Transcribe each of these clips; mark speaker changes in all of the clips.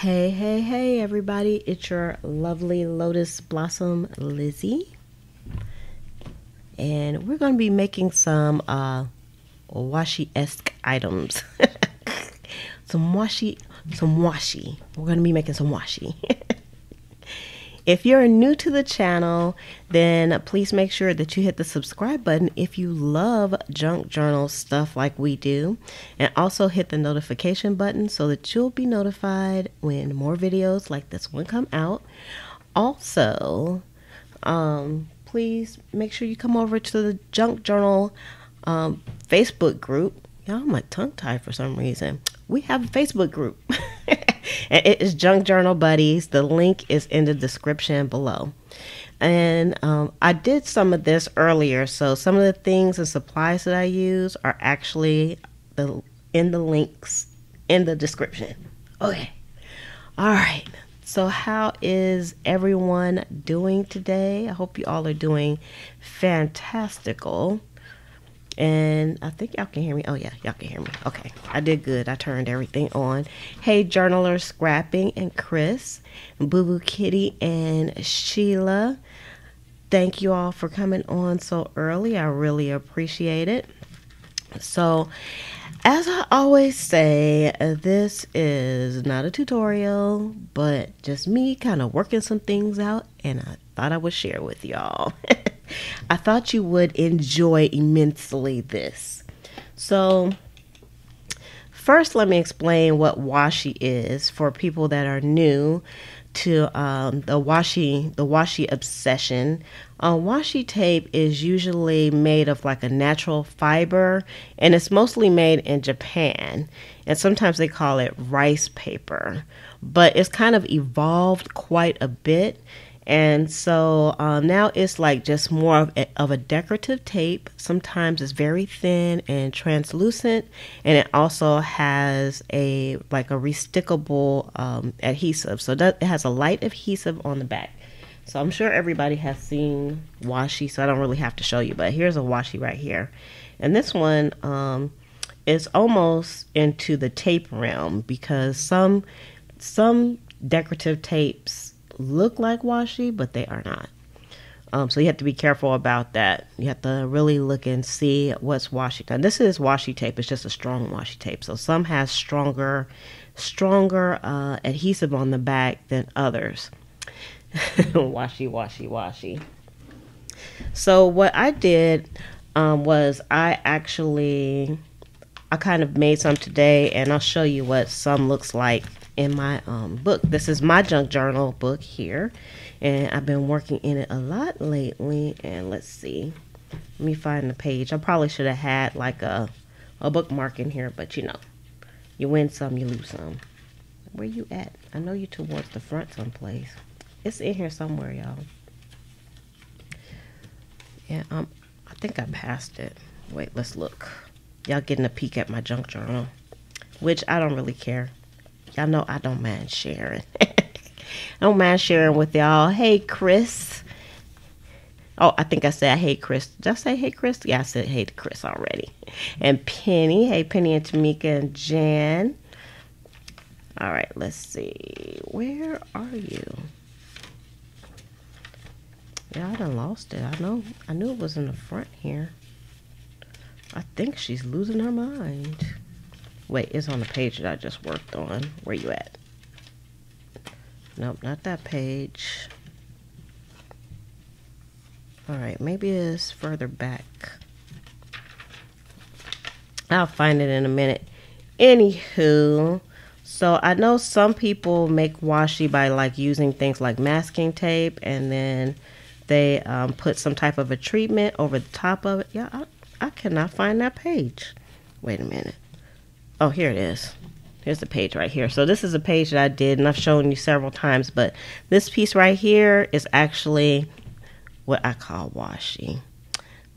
Speaker 1: Hey, hey, hey, everybody. It's your lovely Lotus Blossom Lizzie. And we're going to be making some uh, washi esque items. some washi, some washi. We're going to be making some washi. If you're new to the channel, then please make sure that you hit the subscribe button if you love junk journal stuff like we do. And also hit the notification button so that you'll be notified when more videos like this one come out. Also, um, please make sure you come over to the junk journal um, Facebook group. Y'all, my tongue tied for some reason. We have a Facebook group. and it is Junk Journal Buddies. The link is in the description below. And um, I did some of this earlier, so some of the things and supplies that I use are actually the in the links in the description. Okay. All right. So, how is everyone doing today? I hope you all are doing fantastical. And I think y'all can hear me. Oh, yeah, y'all can hear me. Okay, I did good. I turned everything on. Hey, journaler Scrapping and Chris, Boo Boo Kitty and Sheila. Thank you all for coming on so early. I really appreciate it. So, as I always say, this is not a tutorial, but just me kind of working some things out, and I thought I would share with y'all. I thought you would enjoy immensely this. So, first, let me explain what washi is for people that are new to um, the washi the washi obsession. Uh, washi tape is usually made of like a natural fiber, and it's mostly made in Japan. And sometimes they call it rice paper, but it's kind of evolved quite a bit and so um, now it's like just more of a, of a, decorative tape. Sometimes it's very thin and translucent, and it also has a like a restickable um, adhesive. So that, it has a light adhesive on the back. So I'm sure everybody has seen washi, so I don't really have to show you. But here's a washi right here, and this one um, is almost into the tape realm because some some decorative tapes look like washi, but they are not. Um, so you have to be careful about that. You have to really look and see what's washi. Now this is washi tape. It's just a strong washi tape. So some has stronger, stronger uh, adhesive on the back than others. washi, washi, washi. So what I did um, was I actually, I kind of made some today, and I'll show you what some looks like in my um, book. This is my junk journal book here, and I've been working in it a lot lately. And let's see, let me find the page. I probably should have had like a a bookmark in here, but you know, you win some, you lose some. Where you at? I know you towards the front someplace. It's in here somewhere, y'all. Yeah, um, I think I passed it. Wait, let's look. Y'all getting a peek at my junk journal, which I don't really care. Y'all know I don't mind sharing. I don't mind sharing with y'all. Hey, Chris. Oh, I think I said hey, Chris. Did I say hey, Chris? Yeah, I said hey to Chris already. And Penny. Hey, Penny and Tamika and Jan. All right, let's see. Where are you? Yeah, I done lost it. I know. I knew it was in the front here. I think she's losing her mind. Wait, it's on the page that I just worked on. Where you at? Nope, not that page. Alright, maybe it's further back. I'll find it in a minute. Anywho, so I know some people make washi by like using things like masking tape and then they um, put some type of a treatment over the top of it. Yeah, I, I cannot find that page. Wait a minute. Oh, here it is. Here's the page right here. So this is a page that I did and I've shown you several times, but this piece right here is actually what I call washi.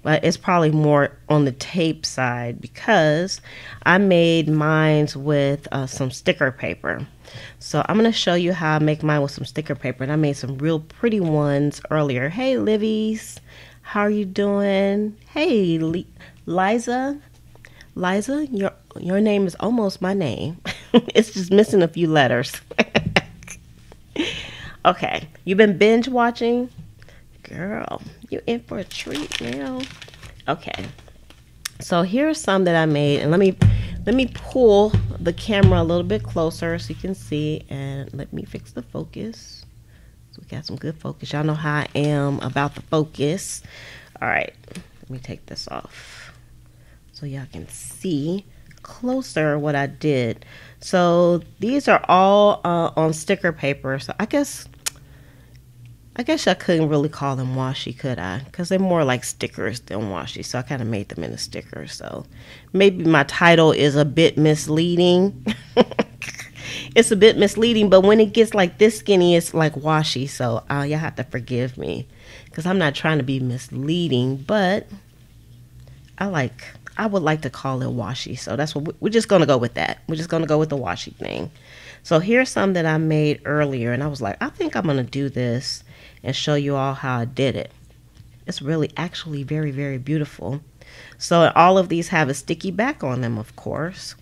Speaker 1: But it's probably more on the tape side because I made mine with uh, some sticker paper. So I'm going to show you how I make mine with some sticker paper. And I made some real pretty ones earlier. Hey, Livies. How are you doing? Hey, Liza. Liza, your your name is almost my name. it's just missing a few letters. okay, you've been binge watching? Girl, you in for a treat now. Okay. So here's some that I made and let me let me pull the camera a little bit closer so you can see and let me fix the focus. So we got some good focus. Y'all know how I am about the focus. All right, let me take this off so y'all can see closer what I did. So these are all uh, on sticker paper. So I guess I guess I couldn't really call them washi, could I? Because they're more like stickers than washi. So I kind of made them into stickers. So maybe my title is a bit misleading. it's a bit misleading, but when it gets like this skinny, it's like washi. So uh, y'all have to forgive me because I'm not trying to be misleading, but I like, I would like to call it washi. So that's what we're just going to go with that. We're just going to go with the washi thing. So here's some that I made earlier, and I was like, I think I'm going to do this and show you all how I did it. It's really actually very, very beautiful. So all of these have a sticky back on them, of course.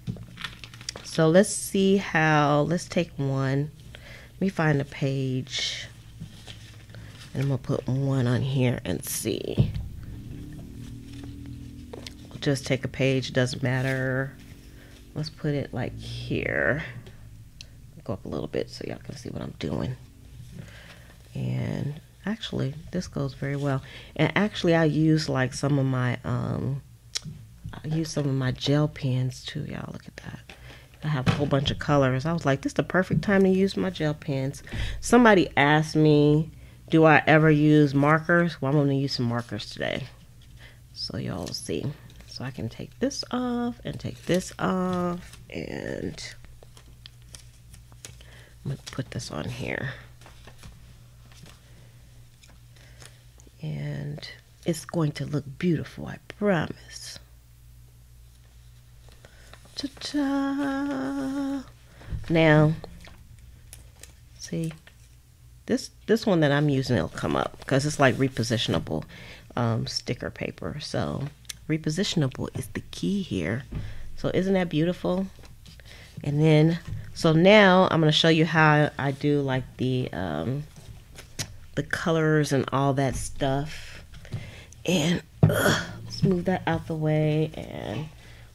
Speaker 1: So let's see how, let's take one. Let me find a page. And I'm going to put one on here and see. Just take a page, doesn't matter. Let's put it like here. Go up a little bit so y'all can see what I'm doing. And actually this goes very well. And actually I use like some of my um I use some of my gel pens too y'all. Look at that. I have a whole bunch of colors. I was like this is the perfect time to use my gel pens. Somebody asked me do I ever use markers? Well I'm gonna use some markers today. So y'all see I can take this off and take this off and I'm gonna put this on here and it's going to look beautiful, I promise. Ta-ta. Now, see, this this one that I'm using, it'll come up because it's like repositionable um, sticker paper. So repositionable is the key here. So isn't that beautiful? And then, so now I'm going to show you how I do like the um, the colors and all that stuff. And ugh, let's move that out the way and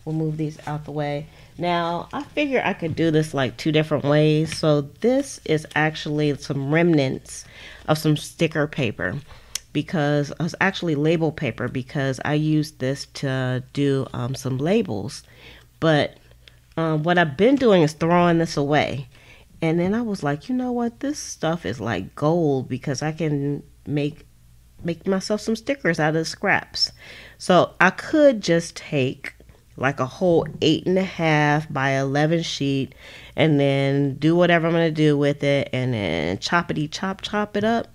Speaker 1: we'll move these out the way. Now, I figure I could do this like two different ways. So this is actually some remnants of some sticker paper because it's actually label paper because I used this to do um, some labels. But um, what I've been doing is throwing this away. And then I was like, you know what? This stuff is like gold because I can make make myself some stickers out of scraps. So I could just take like a whole eight and a half by 11 sheet and then do whatever I'm going to do with it and then choppity chop chop it up.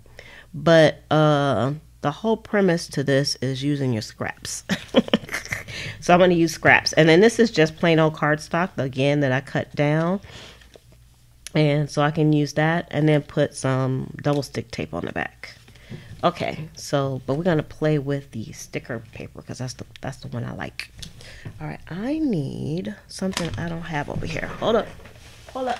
Speaker 1: But uh, the whole premise to this is using your scraps. so I'm going to use scraps. And then this is just plain old cardstock, again, that I cut down and so I can use that and then put some double stick tape on the back. Okay, so but we're gonna play with the sticker paper because that's the that's the one I like. All right, I need something I don't have over here. Hold up, hold up.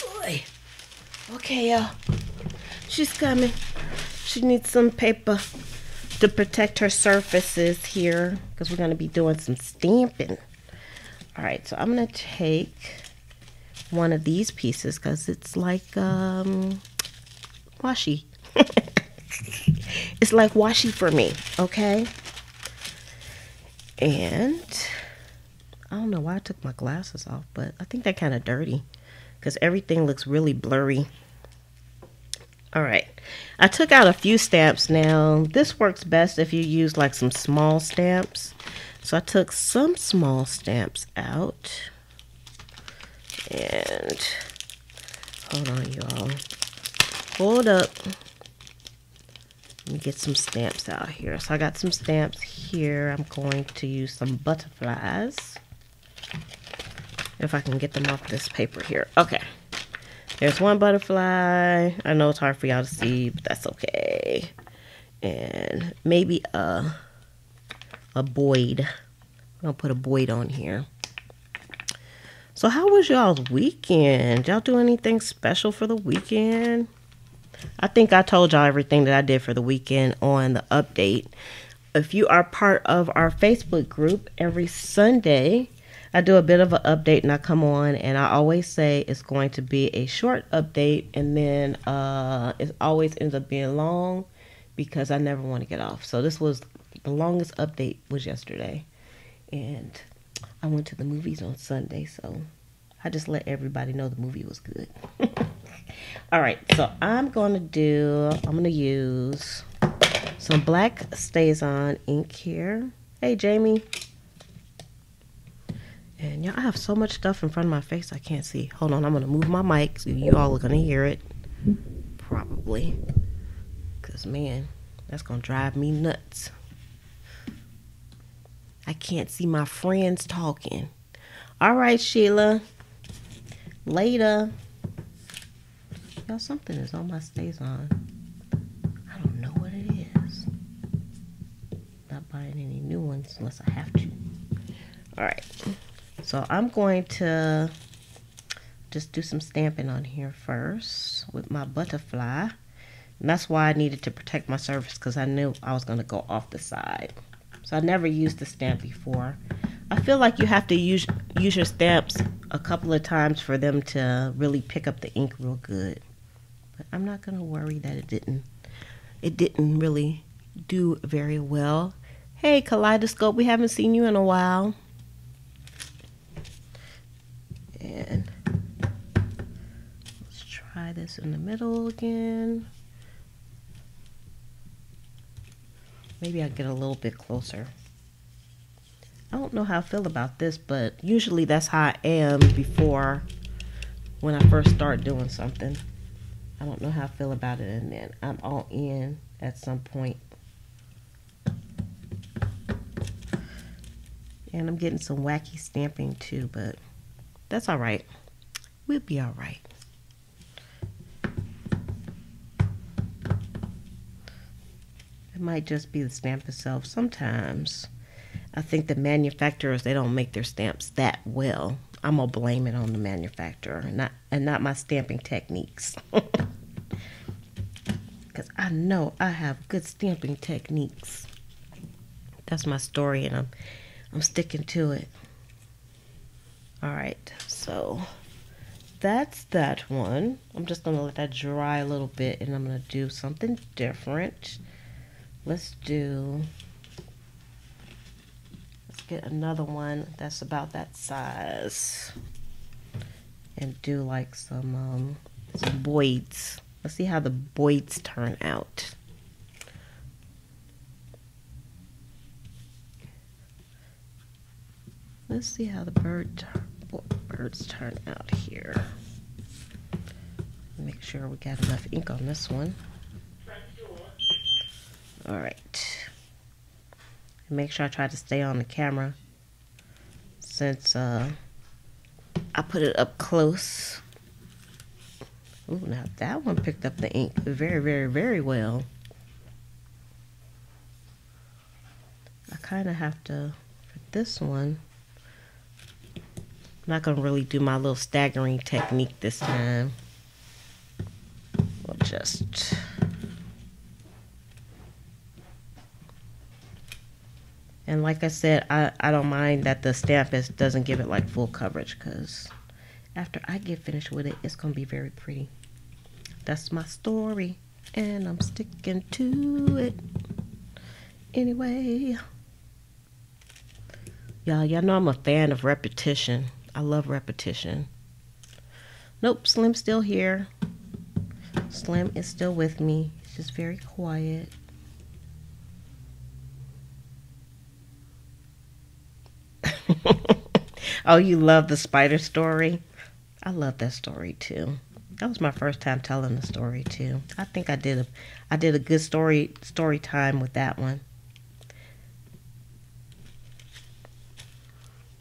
Speaker 1: Boy, okay, y'all. She's coming. She needs some paper to protect her surfaces here because we're going to be doing some stamping. All right, so I'm going to take one of these pieces because it's like um, washi. it's like washi for me, okay? And I don't know why I took my glasses off, but I think they're kind of dirty because everything looks really blurry. All right. I took out a few stamps now. This works best if you use like some small stamps. So I took some small stamps out. And hold on, y'all. Hold up. Let me get some stamps out here. So I got some stamps here. I'm going to use some butterflies. If I can get them off this paper here. Okay. There's one butterfly. I know it's hard for y'all to see, but that's okay. And maybe a a Boyd gonna put a Boyd on here. So how was y'all's weekend? Y'all do anything special for the weekend? I think I told y'all everything that I did for the weekend on the update. If you are part of our Facebook group, every Sunday I do a bit of an update and I come on and I always say it's going to be a short update and then uh, it always ends up being long because I never want to get off. So this was the longest update was yesterday. And I went to the movies on Sunday, so I just let everybody know the movie was good. All right, so I'm going to do, I'm going to use some black StazOn ink here. Hey, Jamie. And y'all, I have so much stuff in front of my face I can't see. Hold on, I'm to move my mic so you all are to hear it. Probably. Because, man, that's to drive me nuts. I can't see my friends talking. All right, Sheila. Later. Y'all, something is on my StazOn. I don't know what it is. Not buying any new ones unless I have to. All right. So I'm going to just do some stamping on here first with my butterfly. And that's why I needed to protect my surface because I knew I was going to go off the side. So I never used the stamp before. I feel like you have to use use your stamps a couple of times for them to really pick up the ink real good. But I'm not going to worry that it didn't it didn't really do very well. Hey, Kaleidoscope, we haven't seen you in a while. And let's this in the middle again. Maybe I'll get a little bit closer. I don't know how I feel about this, but usually that's how I am before when I first start doing something. I don't know how I feel about it, and then I'm all in at some point. And I'm getting some wacky stamping too, but that's all right. We'll be all right. Might just be the stamp itself. Sometimes I think the manufacturers they don't make their stamps that well. I'm gonna blame it on the manufacturer, and not and not my stamping techniques. Cause I know I have good stamping techniques. That's my story, and I'm I'm sticking to it. All right, so that's that one. I'm just gonna let that dry a little bit, and I'm gonna do something different let's do let's get another one that's about that size and do like some um, some Boyds let's see how the Boyds turn out. Let's see how the bird birds turn out here. Make sure we got enough ink on this one all right. Make sure I try to stay on the camera since uh, I put it up close. Ooh, now that one picked up the ink very, very, very well. I kind of have to, for this one, I'm not going to really do my little staggering technique this time. We'll just And like I said, I, I don't mind that the stamp is, doesn't give it like full coverage because after I get finished with it, it's going to be very pretty. That's my story and I'm sticking to it. Anyway, y'all, y'all know I'm a fan of repetition. I love repetition. Nope, Slim's still here. Slim is still with me. He's just very quiet. oh, you love the spider story? I love that story too. That was my first time telling the story too. I think I did a I did a good story story time with that one.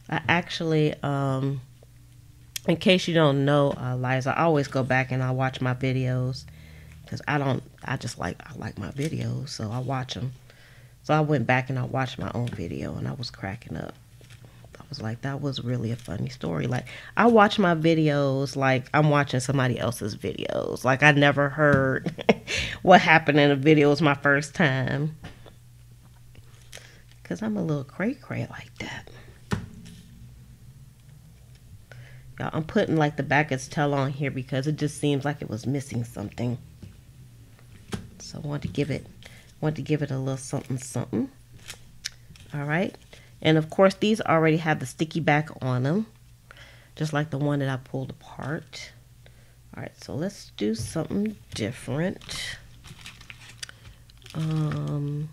Speaker 1: I actually um in case you don't know, uh, Liza, I always go back and I watch my videos because I don't. I just like I like my videos, so I watch them. So I went back and I watched my own video and I was cracking up. Was like, that was really a funny story. Like, I watch my videos like I'm watching somebody else's videos. Like, I never heard what happened in a video. It was my first time. Because I'm a little cray cray like that. Y'all, I'm putting like the back of its tail on here because it just seems like it was missing something. So I want to give it, want to give it a little something, something. All right. And of course, these already have the sticky back on them, just like the one that I pulled apart. All right, so let's do something different. Um,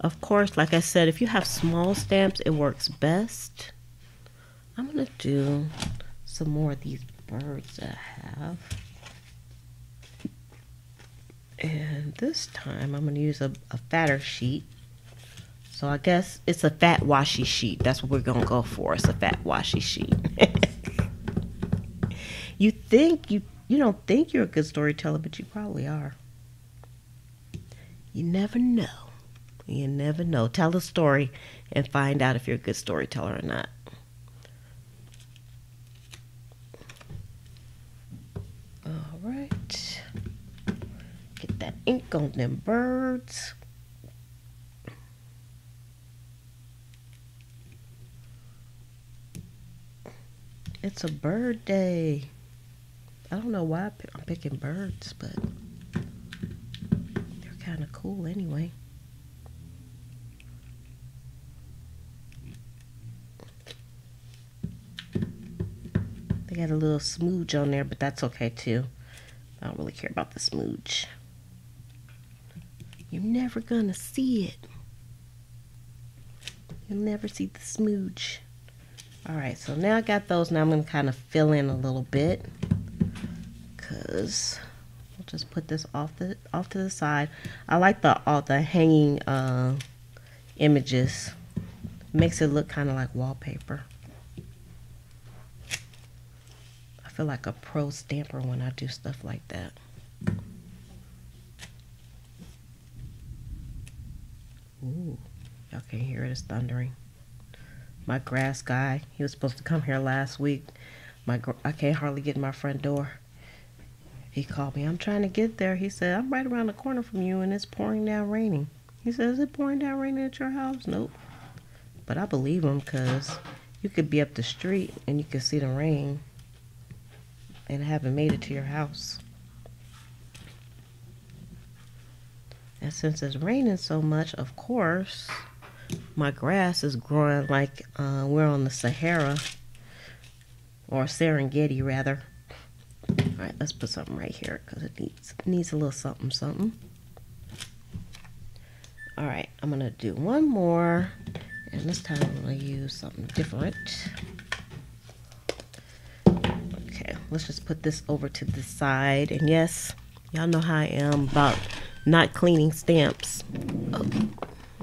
Speaker 1: of course, like I said, if you have small stamps, it works best. I'm going to do some more of these birds that I have. And this time I'm going to use a, a fatter sheet. So I guess it's a fat washi sheet. That's what we're gonna go for. It's a fat washi sheet. you think you you don't think you're a good storyteller, but you probably are. You never know. You never know. Tell a story and find out if you're a good storyteller or not. All right. Get that ink on them birds. It's a bird day. I don't know why I'm picking birds, but they're kind of cool anyway. They got a little smooch on there, but that's okay too. I don't really care about the smooch. You're never gonna see it. You'll never see the smooch. All right, so now I got those. Now I'm going to kind of fill in a little bit because we'll just put this off the off to the side. I like the all the hanging uh, images. Makes it look kind of like wallpaper. I feel like a pro stamper when I do stuff like that. Ooh, y'all can hear it. It's thundering my grass guy. He was supposed to come here last week. My I can't hardly get in my front door. He called me. I'm trying to get there. He said, I'm right around the corner from you and it's pouring down raining. He said, Is it pouring down raining at your house? Nope. But I believe him because you could be up the street and you could see the rain and haven't made it to your house. And since it's raining so much, of course, my grass is growing like uh, we're on the Sahara or Serengeti rather. All right, let's put something right here because it needs needs a little something something. All right, I'm gonna do one more, and this time I'm gonna use something different. Okay, let's just put this over to the side. And yes, y'all know how I am about not cleaning stamps. Oh.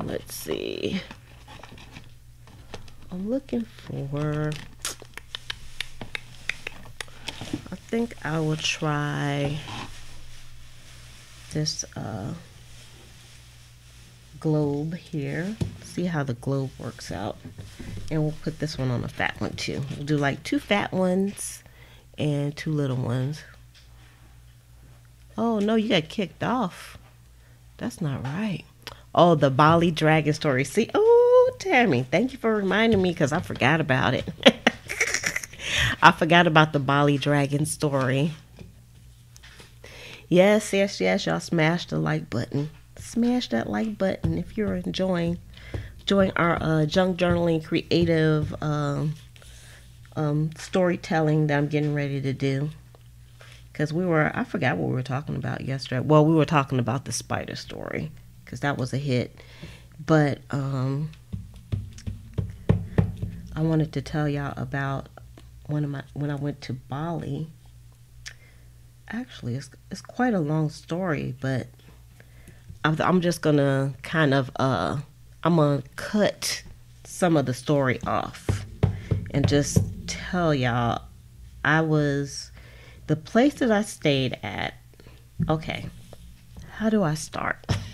Speaker 1: Let's see. I'm looking for. I think I will try this uh, globe here. See how the globe works out. And we'll put this one on a fat one too. We'll do like two fat ones and two little ones. Oh no, you got kicked off. That's not right. Oh, the Bali Dragon story. See, oh, Tammy, thank you for reminding me because I forgot about it. I forgot about the Bali Dragon story. Yes, yes, yes, y'all smash the like button. Smash that like button if you're enjoying enjoying our uh, junk journaling creative um, um, storytelling that I'm getting ready to do. Because we were, I forgot what we were talking about yesterday. Well, we were talking about the spider story because that was a hit. But um, I wanted to tell y'all about one of my when I went to Bali. Actually, it's it's quite a long story, but I'm, I'm just gonna kind of uh, I'm gonna cut some of the story off and just tell y'all I was the place that I stayed at. Okay, how do I start?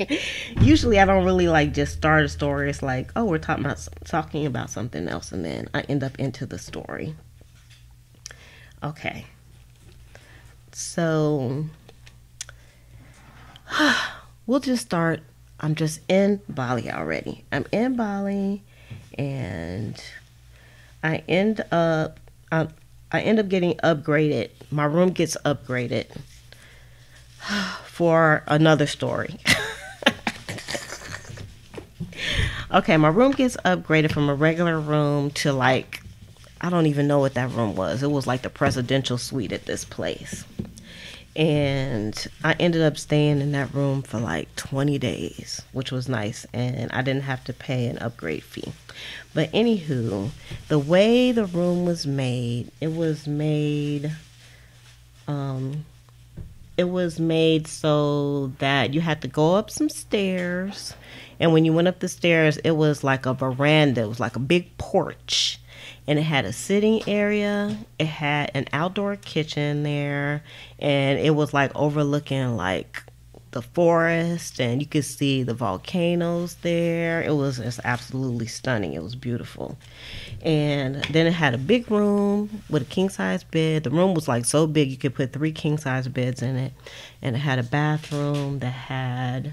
Speaker 1: Usually, I don't really like just start a story. It's like, oh, we're talking about talking about something else, and then I end up into the story. Okay, so we'll just start. I'm just in Bali already. I'm in Bali, and I end up. I, I end up getting upgraded. My room gets upgraded for another story. okay, my room gets upgraded from a regular room to like I don't even know what that room was. It was like the presidential suite at this place. And I ended up staying in that room for like 20 days, which was nice. And I didn't have to pay an upgrade fee. But anywho, the way the room was made, it was made um it was made so that you had to go up some stairs and when you went up the stairs it was like a veranda it was like a big porch and it had a sitting area it had an outdoor kitchen there and it was like overlooking like the forest and you could see the volcanoes there. It was just absolutely stunning. It was beautiful. And then it had a big room with a king size bed. The room was like so big you could put three king size beds in it. And it had a bathroom that had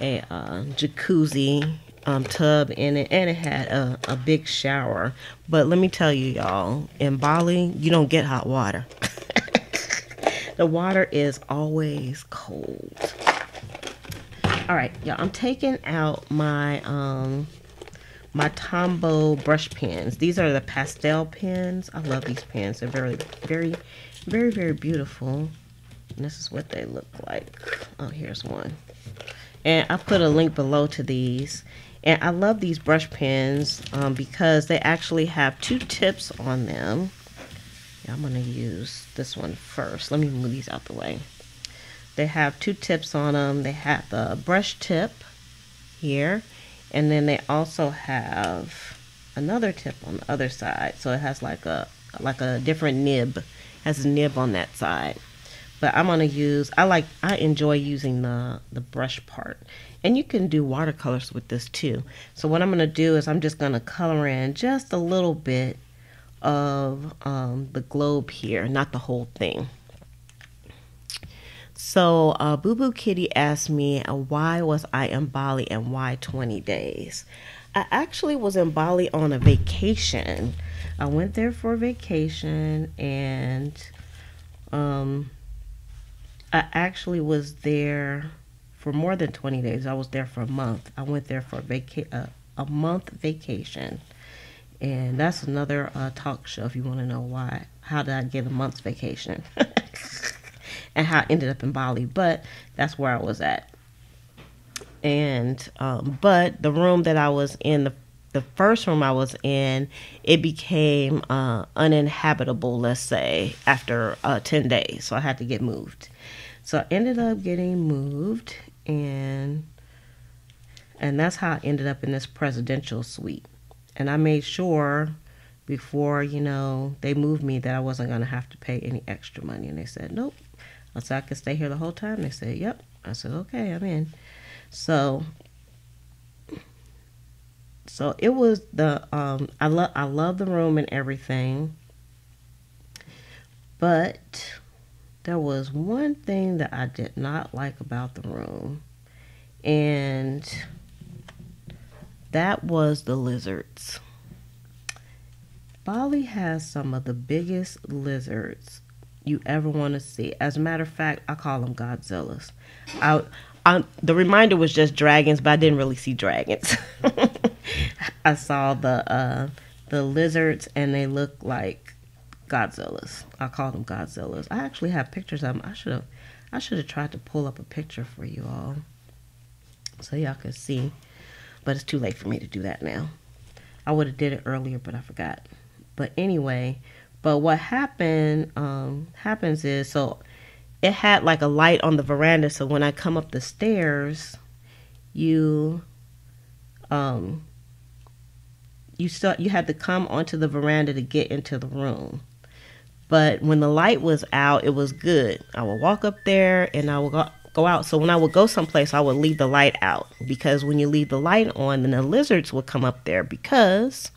Speaker 1: a uh, jacuzzi um, tub in it and it had a, a big shower. But let me tell you, y'all, in Bali, you don't get hot water. The water is always cold. All right, y'all, I'm taking out my um my Tombow brush pens. These are the pastel pens. I love these pens. They're very, very, very, very beautiful. And this is what they look like. Oh, here's one. And I put a link below to these. And I love these brush pens um, because they actually have two tips on them. Yeah, I'm going to use this one first. Let me move these out the way. They have two tips on them. They have the brush tip here, and then they also have another tip on the other side. So it has like a like a different nib. It has a nib on that side. But I'm gonna use. I like. I enjoy using the the brush part, and you can do watercolors with this too. So what I'm gonna do is I'm just gonna color in just a little bit of um, the globe here, not the whole thing. So, uh, Boo Boo Kitty asked me, uh, why was I in Bali and why 20 days? I actually was in Bali on a vacation. I went there for vacation and um, I actually was there for more than 20 days. I was there for a month. I went there for a, vaca- uh, a month vacation. And that's another uh, talk show if you want to know why. How did I get a month's vacation? and how I ended up in Bali. But that's where I was at. And, um, but the room that I was in, the, the first room I was in, it became uh, uninhabitable, let's say, after uh, 10 days. So I had to get moved. So I ended up getting moved and and that's how I ended up in this presidential suite and I made sure before you know they moved me that I wasn't gonna have to pay any extra money. And they said nope. I said I could stay here the whole time. They said yep. I said okay, I'm in. So so it was the um I love I love the room and everything. But there was one thing that I did not like about the room. And that was the lizards. Bali has some of the biggest lizards you ever want to see. As a matter of fact, I call them Godzillas. I, I, the reminder was just dragons, but I didn't really see dragons. I saw the uh, the lizards, and they look like Godzillas. I call them Godzillas. I actually have pictures of them. I should have I should have tried to pull up a picture for you all so y'all could see but it's too late for me to do that now. I would have did it earlier, but I forgot. But anyway, but what happened um, happens is so it had like a light on the veranda. So when I come up the stairs, you um you you had to come onto the veranda to get into the room. But when the light was out, it was good. I would walk up there and I would go, go out. So when I would go someplace, I would leave the light out because when you leave the light on, then the lizards would come up there because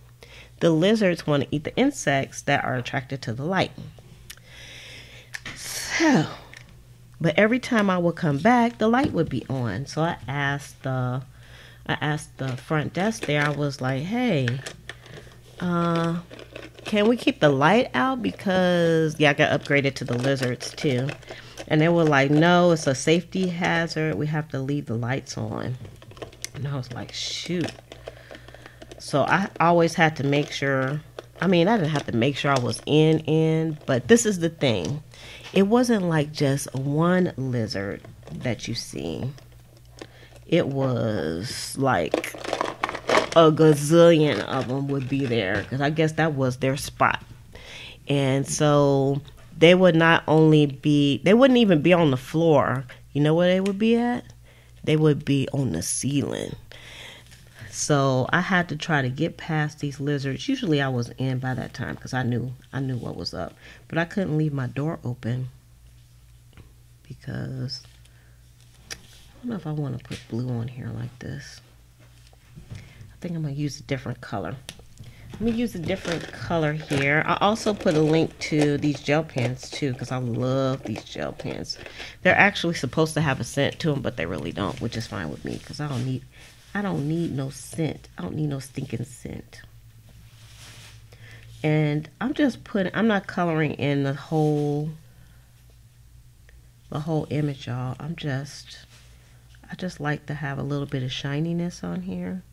Speaker 1: the lizards want to eat the insects that are attracted to the light. So, but every time I would come back, the light would be on. So I asked the I asked the front desk there. I was like, "Hey, uh, can we keep the light out because yeah, I got upgraded to the lizards too." And they were like, "No, it's a safety hazard. We have to leave the lights on." And I was like, "Shoot." So I always had to make sure. I mean, I didn't have to make sure I was in in, but this is the thing. It wasn't like just one lizard that you see. It was like a gazillion of them would be there because I guess that was their spot. And so they would not only be, they wouldn't even be on the floor. You know where they would be at? They would be on the ceiling. So I had to try to get past these lizards. Usually I was in by that time because I knew I knew what was up. But I couldn't leave my door open because I don't know if I want to put blue on here like this. I think I'm going to use a different color. Let me use a different color here. I also put a link to these gel pens too because I love these gel pens. They're actually supposed to have a scent to them, but they really don't, which is fine with me because I don't need I don't need no scent. I don't need no stinking scent. And I'm just putting, I'm not coloring in the whole, the whole image, y'all. I'm just, I just like to have a little bit of shininess on here.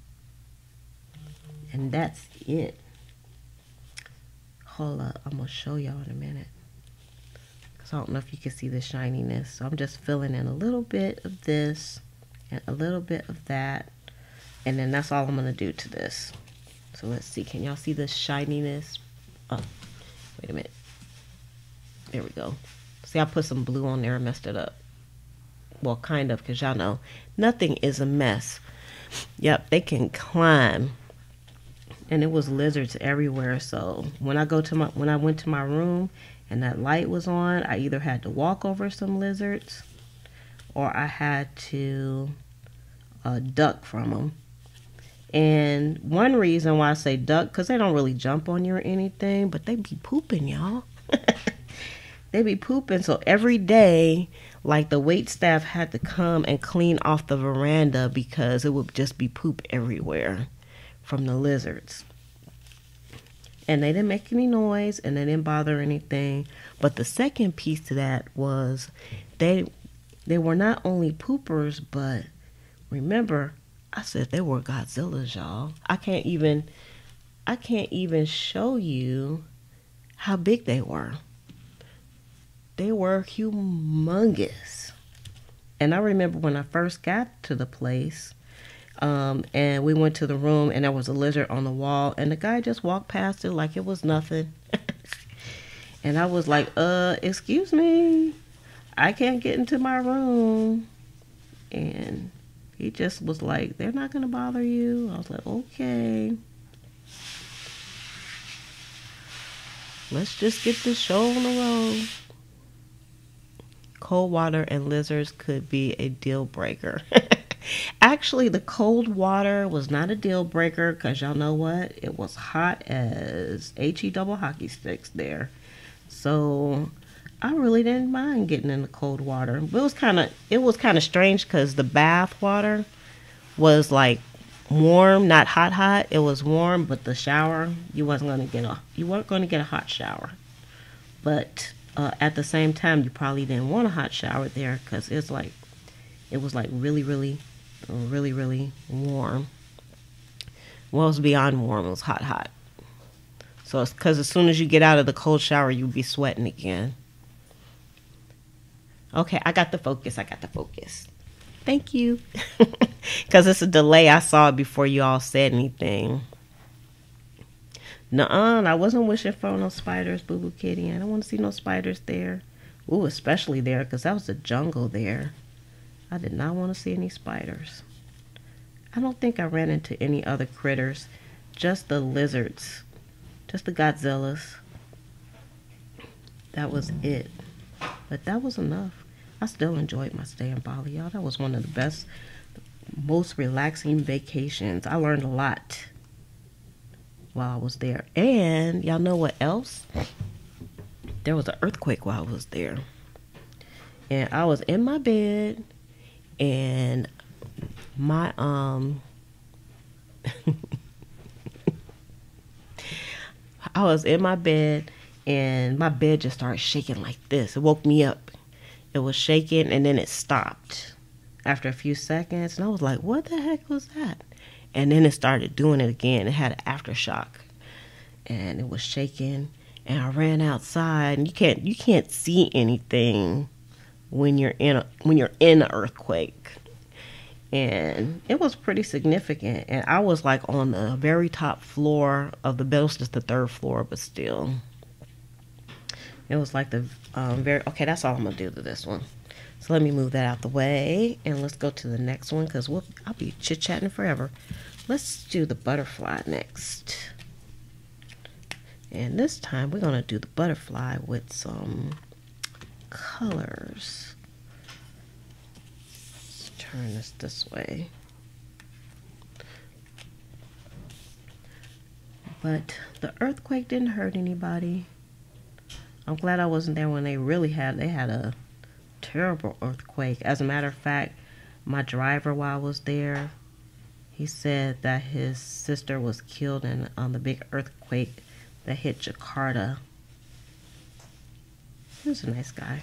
Speaker 1: And that's it. Hold up, I'm gonna show y'all in a minute. Cause I don't know if you can see the shininess. So I'm just filling in a little bit of this and a little bit of that and then that's all I'm gonna do to this so let's see can y'all see the shininess oh wait a minute there we go see I put some blue on there and messed it up well kind of because y'all know nothing is a mess yep they can climb and it was lizards everywhere so when I go to my when I went to my room and that light was on I either had to walk over some lizards or I had to uh, duck from them and one reason why I say duck, because they don't really jump on you or anything, but they be pooping, y'all. they be pooping. So every day, like the wait staff had to come and clean off the veranda because it would just be poop everywhere from the lizards. And they didn't make any noise and they didn't bother anything. But the second piece to that was they they were not only poopers, but remember I said they were Godzillas, y'all. I can't even I can't even show you how big they were. They were humongous. And I remember when I first got to the place, um, and we went to the room and there was a lizard on the wall and the guy just walked past it like it was nothing. and I was like, uh, excuse me. I can't get into my room. And he just was like, they're not going to bother you. I was like, okay. Let's just get this show on the road. Cold water and lizards could be a deal breaker. Actually, the cold water was not a deal breaker because y'all know what? It was hot as HE double hockey sticks there. So I really didn't mind getting in the cold water. But it was kind of it was kind of strange because the bath water was like warm, not hot hot. It was warm, but the shower you wasn't gonna get a you weren't gonna get a hot shower. But uh, at the same time, you probably didn't want a hot shower there because it's like it was like really, really, really, really warm. Well, it was beyond warm. It was hot, hot. So it's because as soon as you get out of the cold shower, you'll be sweating again. Okay, I got the focus. I got the focus. Thank you. Because it's a delay. I saw it before you all said anything. Nuh-uh, I wasn't wishing for no spiders, Boo Boo Kitty. I don't want to see no spiders there. Ooh, especially there, because that was a jungle there. I did not want to see any spiders. I don't think I ran into any other critters. Just the lizards. Just the Godzillas. That was it. But that was enough. I still enjoyed my stay in Bali, y'all. That was one of the best, most relaxing vacations. I learned a lot while I was there. And y'all know what else? There was an earthquake while I was there. And I was in my bed and my um I was in my bed and my bed just started shaking like this. It woke me up. It was shaking and then it stopped after a few seconds. And I was like, what the heck was that? And then it started doing it again. It had an aftershock and it was shaking. And I ran outside and you can't you can't see anything when you're in a when you're in an earthquake. And it was pretty significant. And I was like on the very top floor of the building, just the third floor, but still. It was like the um, very okay. That's all I'm gonna do to this one. So let me move that out the way, and let's go to the next one because we'll I'll be chit chatting forever. Let's do the butterfly next, and this time we're gonna do the butterfly with some colors. Let's turn this this way. But the earthquake didn't hurt anybody. I'm glad I wasn't there when they really had they had a terrible earthquake. As a matter of fact, my driver while I was there, he said that his sister was killed in on the big earthquake that hit Jakarta. He was a nice guy.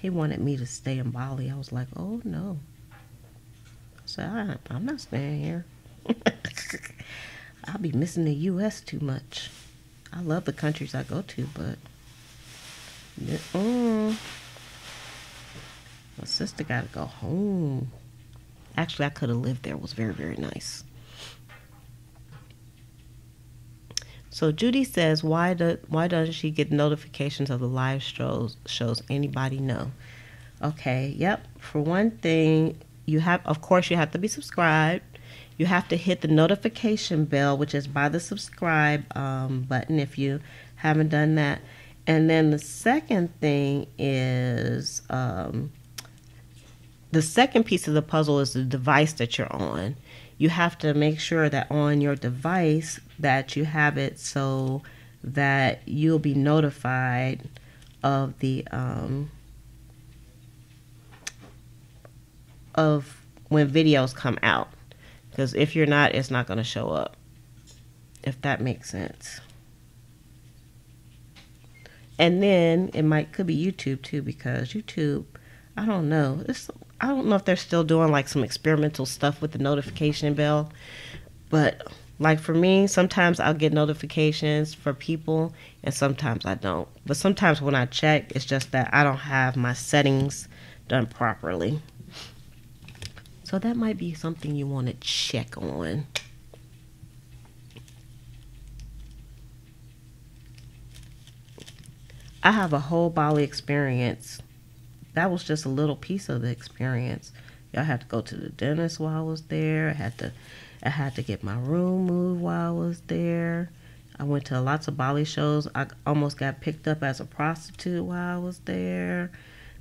Speaker 1: He wanted me to stay in Bali. I was like, oh no. I said, I'm not staying here. I'll be missing the U.S. too much. I love the countries I go to, but Mm. My sister got to go home. Actually, I could have lived there. It was very, very nice. So Judy says, why do why doesn't she get notifications of the live shows? Shows anybody know? Okay, yep. For one thing, you have, of course, you have to be subscribed. You have to hit the notification bell, which is by the subscribe um, button. If you haven't done that, and then the second thing is um, the second piece of the puzzle is the device that you're on. You have to make sure that on your device that you have it so that you'll be notified of the um, of when videos come out. Because if you're not, it's not going to show up. If that makes sense and then it might could be YouTube too because YouTube, I don't know. It's I don't know if they're still doing like some experimental stuff with the notification bell, but like for me, sometimes I'll get notifications for people and sometimes I don't. But sometimes when I check, it's just that I don't have my settings done properly. So that might be something you want to check on. I have a whole Bali experience. That was just a little piece of the experience. I had to go to the dentist while I was there. I had to I had to get my room moved while I was there. I went to lots of Bali shows. I almost got picked up as a prostitute while I was there.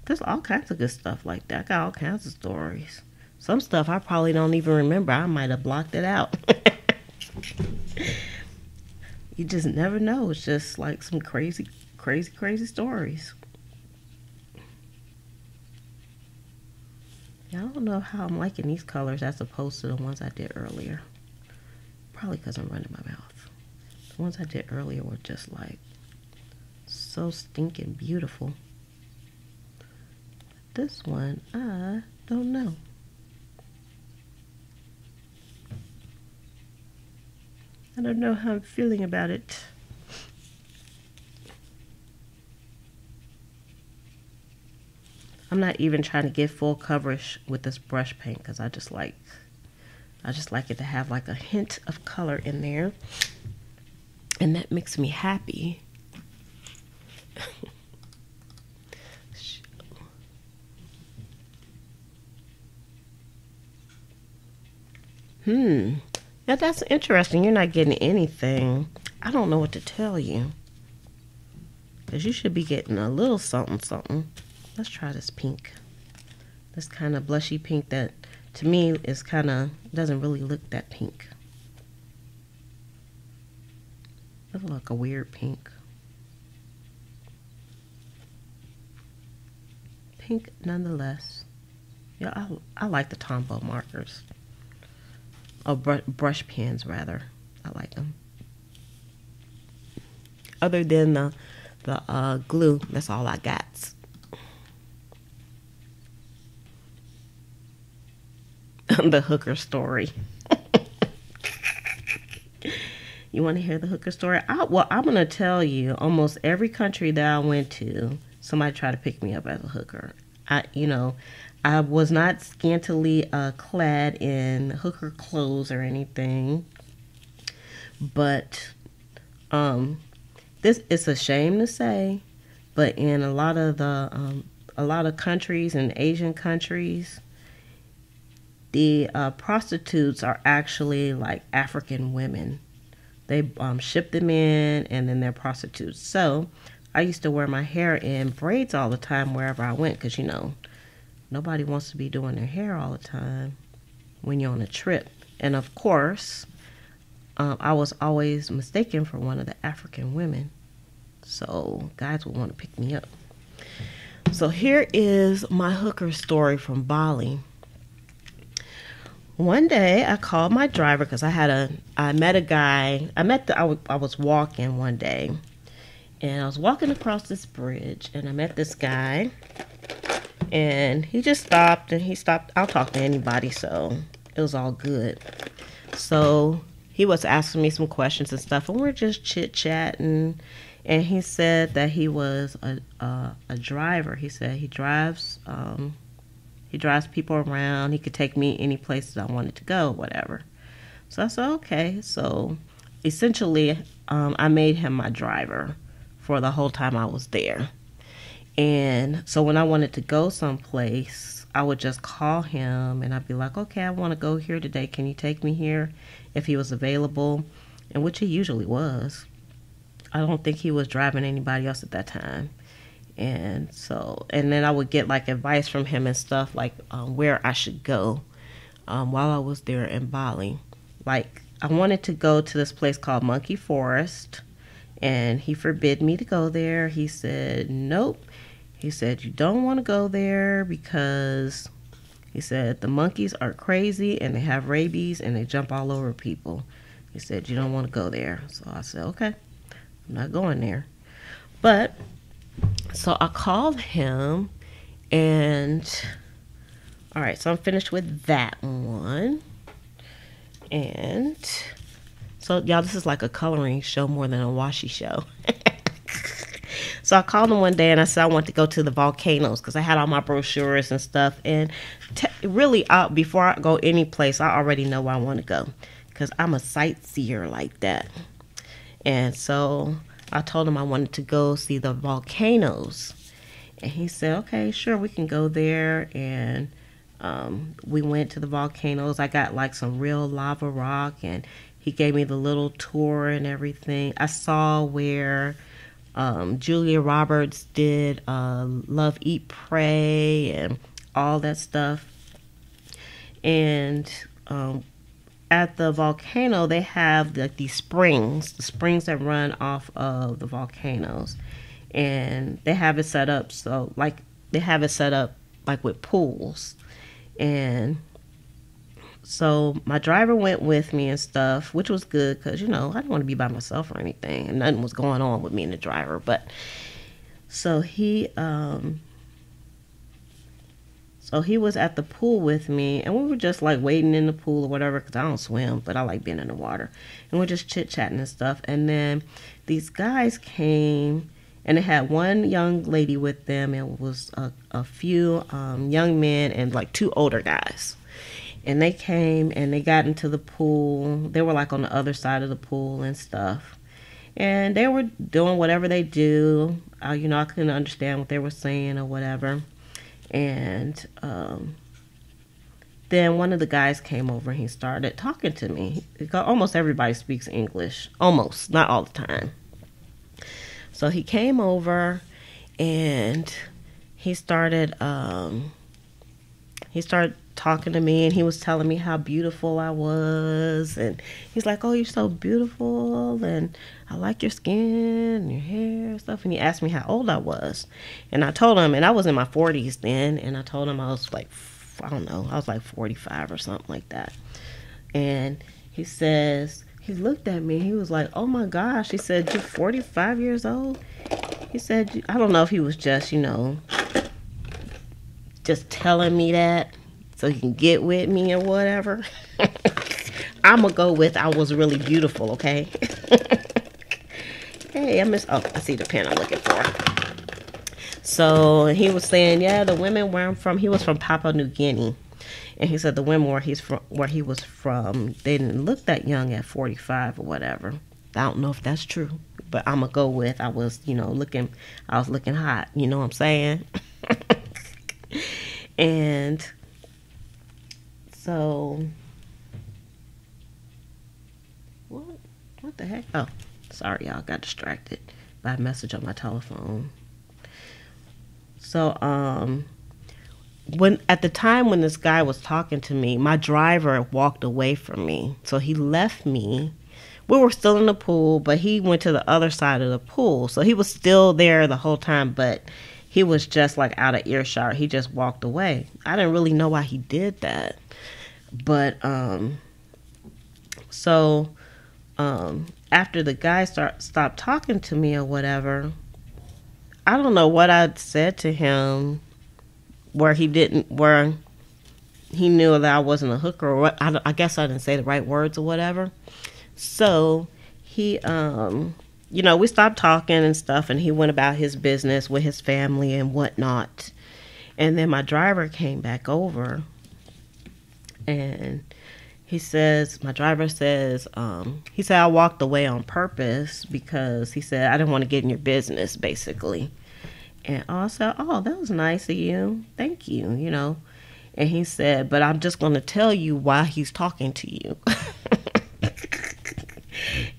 Speaker 1: There's all kinds of good stuff like that. I got all kinds of stories. Some stuff I probably don't even remember. I might have blocked it out. you just never know. It's just like some crazy crazy, crazy stories. Yeah, I don't know how I'm liking these colors as opposed to the ones I did earlier. Probably because I'm running my mouth. The ones I did earlier were just like so stinking beautiful. This one, I don't know. I don't know how I'm feeling about it. I'm not even trying to get full coverage with this brush paint because I just like I just like it to have like a hint of color in there. And that makes me happy. Hmm. Now that's interesting. You're not getting anything. I don't know what to tell you. Because you should be getting a little something something let's try this pink. This kind of blushy pink that to me is kind of doesn't really look that pink. It looks like a weird pink. Pink nonetheless. Yeah, I, I like the Tombow markers. Or br brush pens rather. I like them. Other than the the uh, glue, that's all I got. The hooker story. you want to hear the hooker story? I, well, I'm going to tell you almost every country that I went to, somebody tried to pick me up as a hooker. I, you know, I was not scantily uh, clad in hooker clothes or anything, but um, this it's a shame to say, but in a lot of the um, a lot of countries and Asian countries, the uh, prostitutes are actually like African women. They um, ship them in and then they're prostitutes. So I used to wear my hair in braids all the time wherever I went because, you know, nobody wants to be doing their hair all the time when you're on a trip. And of course, um, I was always mistaken for one of the African women. So guys would want to pick me up. So here is my hooker story from Bali one day I called my driver because I had a I met a guy I met the I, w- I was walking one day and I was walking across this bridge and I met this guy and he just stopped and he stopped I'll talk to anybody so it was all good. So he was asking me some questions and stuff and we're just chit chatting and he said that he was a, a, a driver. He said he drives um, he drives people around. He could take me any place that I wanted to go, whatever. So I said, okay. So essentially, um, I made him my driver for the whole time I was there. And so when I wanted to go someplace, I would just call him and I'd be like, okay, I want to go here today. Can you take me here if he was available? And which he usually was. I don't think he was driving anybody else at that time and so and then I would get like advice from him and stuff like um, where I should go um, while I was there in Bali. Like I wanted to go to this place called Monkey Forest, and he forbid me to go there. He said nope. He said you don't want to go there because he said the monkeys are crazy and they have rabies and they jump all over people. He said you don't want to go there. So I said okay, I'm not going there. But so I called him and all right, so I'm finished with that one. And so y'all, this is like a coloring show more than a washi show. so I called him one day and I said I want to go to the volcanoes because I had all my brochures and stuff. And really, uh, before I go any place, I already know where I want to go because I'm a sightseer like that. And so I told him I wanted to go see the volcanoes. And he said, okay, sure, we can go there. And um, we went to the volcanoes. I got like some real lava rock, and he gave me the little tour and everything. I saw where um, Julia Roberts did uh, Love, Eat, Pray, and all that stuff. And um, at the volcano, they have like these springs, the springs that run off of the volcanoes, and they have it set up so like they have it set up like with pools, and so my driver went with me and stuff, which was good because you know I didn't want to be by myself or anything, and nothing was going on with me and the driver, but so he um so he was at the pool with me, and we were just like waiting in the pool or whatever, because I don't swim, but I like being in the water. And we're just chit chatting and stuff. And then these guys came, and they had one young lady with them, and it was a, a few um, young men and like two older guys. And they came and they got into the pool. They were like on the other side of the pool and stuff. And they were doing whatever they do. Uh, you know, I couldn't understand what they were saying or whatever and um, then one of the guys came over and he started talking to me. Almost everybody speaks English, almost, not all the time. So he came over and he started um, he started talking to me and he was telling me how beautiful I was and he's like, "Oh, you're so beautiful and I like your skin and your hair and stuff." And he asked me how old I was. And I told him and I was in my 40s then and I told him I was like I don't know, I was like 45 or something like that. And he says, he looked at me. He was like, "Oh my gosh!" He said, "You're 45 years old." He said, "I don't know if he was just, you know, just telling me that so he can get with me or whatever." I'm gonna go with I was really beautiful. Okay. hey, I miss. Oh, I see the pen I'm looking for. So he was saying, yeah, the women where I'm from. He was from Papua New Guinea and he said the women where he's from, where he was from, they didn't look that young at 45 or whatever. I don't know if that's true, but I'm gonna go with I was, you know, looking, I was looking hot. You know what I'm saying? and so, what? What the heck? Oh, sorry, y'all. Got distracted by a message on my telephone. So, um, when at the time when this guy was talking to me, my driver walked away from me. So he left me. We were still in the pool, but he went to the other side of the pool. So he was still there the whole time, but he was just like out of earshot. He just walked away. I didn't really know why he did that. But um so um after the guy start stopped talking to me or whatever, I don't know what I said to him where he didn't where he knew that I wasn't a hooker or what I, I guess I didn't say the right words or whatever. So he um you know, we stopped talking and stuff and he went about his business with his family and whatnot. And then my driver came back over and he says my driver says um, he said i walked away on purpose because he said i didn't want to get in your business basically and said, Oh, that was nice of you. Thank you, you know. And he said, But I'm just going to tell you why he's talking to you.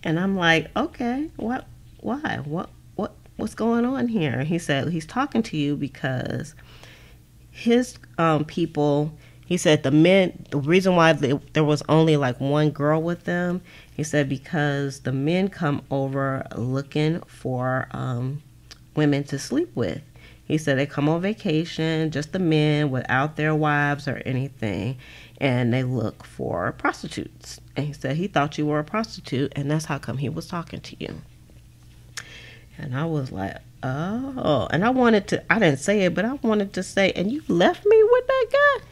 Speaker 1: and I'm like, Okay, what, why? What, what, what's going on here? he said, He's talking to you because his um, people, he said, the men, the reason why they, there was only like one girl with them, he said, because the men come over looking for, um, women to sleep with. He said they come on vacation, just the men without their wives or anything, and they look for prostitutes. And he said he thought you were a prostitute, and that's how come he was talking to you. And I was like, oh. And I wanted to, I didn't say it, but I wanted to say, and you left me with that guy?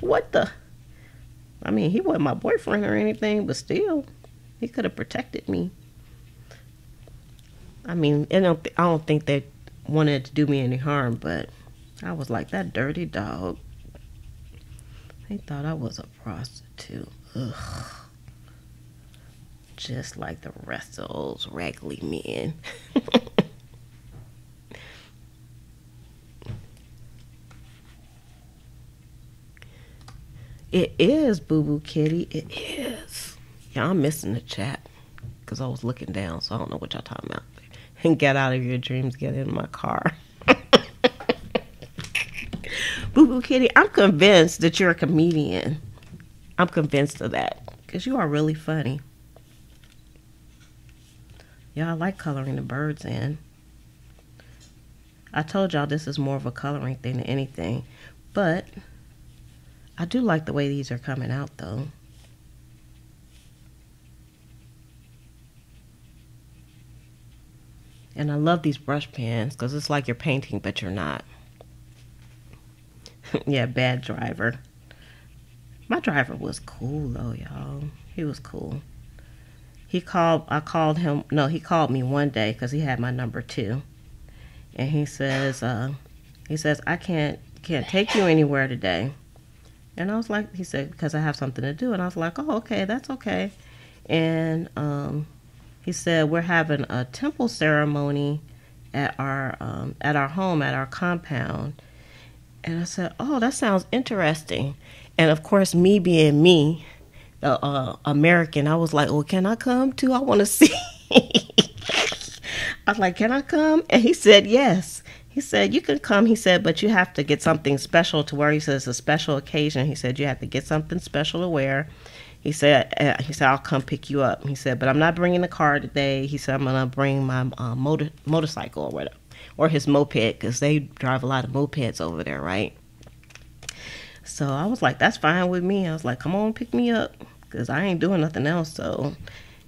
Speaker 1: What the? I mean, he wasn't my boyfriend or anything, but still, he could have protected me. I mean, I don't, I don't think they wanted to do me any harm, but I was like, that dirty dog. They thought I was a prostitute. Ugh. Just like the rest of those raggedy men. it is, Boo Boo Kitty. It is. I'm missing the chat because I was looking down, so I don't know what y'all talking about and get out of your dreams, get in my car. Boo Boo Kitty, I'm convinced that you're a comedian. I'm convinced of that because you are really funny. Yeah, I like coloring the birds in. I told y'all this is more of a coloring thing than anything, but I do like the way these are coming out though. And I love these brush pens because it's like you're painting, but you're not. yeah, bad driver. My driver was cool though, y'all. He was cool. He called, I called him, no, he called me one day because he had my number too. And he says, uh, he says, I can't, can't take you anywhere today. And I was like, he said, because I have something to do. And I was like, oh, okay, that's okay. And um, he said we're having a temple ceremony at our um, at our home at our compound and i said oh that sounds interesting and of course me being me the uh, american i was like well can i come too i want to see i was like can i come and he said yes he said, You can come. He said, But you have to get something special to wear. He says, "It's A special occasion. He said, You have to get something special to wear. He said, uh, he said, I'll come pick you up. He said, but I'm not bringing the car today. He said, I'm going to bring my uh, motor, motorcycle or whatever, or his moped, because they drive a lot of mopeds over there, right? So I was like, that's fine with me. I was like, come on, pick me up, because I ain't doing nothing else. So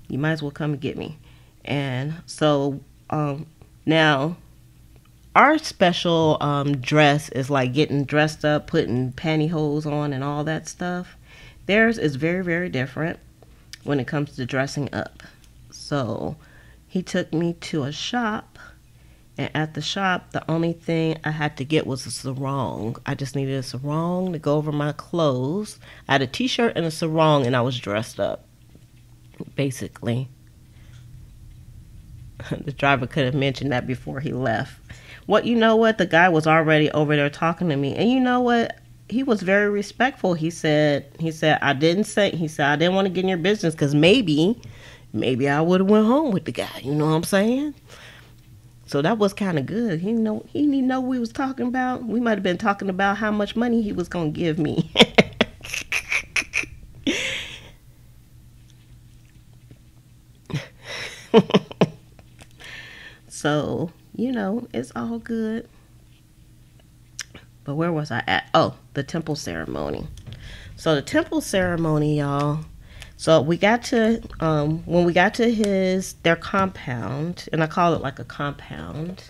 Speaker 1: you might as well come and get me. And so um, now our special um, dress is like getting dressed up, putting pantyhose on, and all that stuff. Theirs is very, very different when it comes to dressing up. So he took me to a shop, and at the shop, the only thing I had to get was a sarong. I just needed a sarong to go over my clothes. I had a t shirt and a sarong, and I was dressed up, basically. the driver could have mentioned that before he left. What you know what? The guy was already over there talking to me. And you know what? he was very respectful. He said, he said, I didn't say, he said, I didn't want to get in your business because maybe, maybe I would have went home with the guy. You know what I'm saying? So that was kind of good. He know he didn't know we was talking about. We might have been talking about how much money he was gonna give me. so you know it's all good. But where was I at? Oh, the temple ceremony. So the temple ceremony, y'all. So we got to um, when we got to his their compound, and I call it like a compound.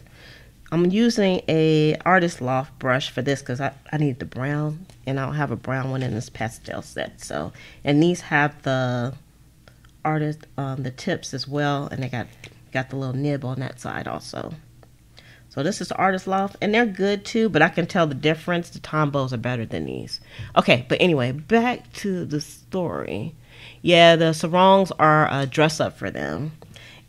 Speaker 1: I'm using a artist loft brush for this because I, I need the brown and I don't have a brown one in this pastel set. So and these have the artist um, the tips as well, and they got got the little nib on that side also. So this is Artist Loft, and they're good too, but I can tell the difference. The Tombows are better than these. Okay, but anyway, back to the story. Yeah, the sarongs are a dress up for them.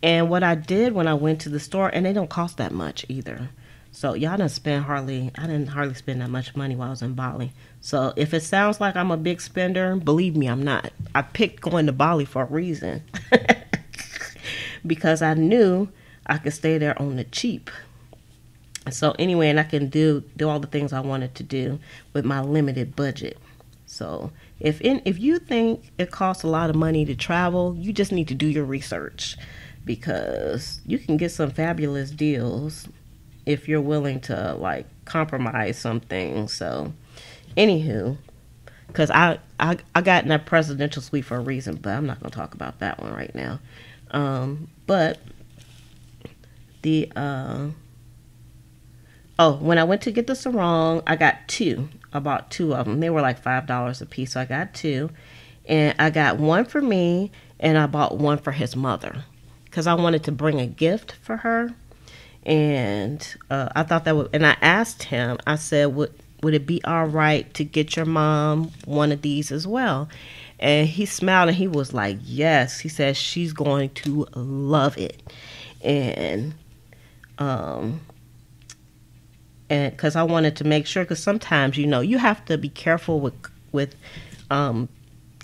Speaker 1: And what I did when I went to the store, and they don't cost that much either. So y'all didn't spend hardly, I didn't hardly spend that much money while I was in Bali. So if it sounds like I'm a big spender, believe me, I'm not. I picked going to Bali for a reason. because I knew I could stay there on the cheap so anyway, and I can do do all the things I wanted to do with my limited budget. So if in, if you think it costs a lot of money to travel, you just need to do your research because you can get some fabulous deals if you're willing to like compromise something. So anywho, because I, I I got in that presidential suite for a reason, but I'm not gonna talk about that one right now. Um, but the uh, Oh, when I went to get the sarong, I got two. I bought two of them. They were like five dollars a piece, so I got two, and I got one for me, and I bought one for his mother, because I wanted to bring a gift for her, and uh, I thought that would. And I asked him. I said, "Would would it be all right to get your mom one of these as well?" And he smiled and he was like, "Yes." He says she's going to love it, and um and because I wanted to make sure, because sometimes you know you have to be careful with with um,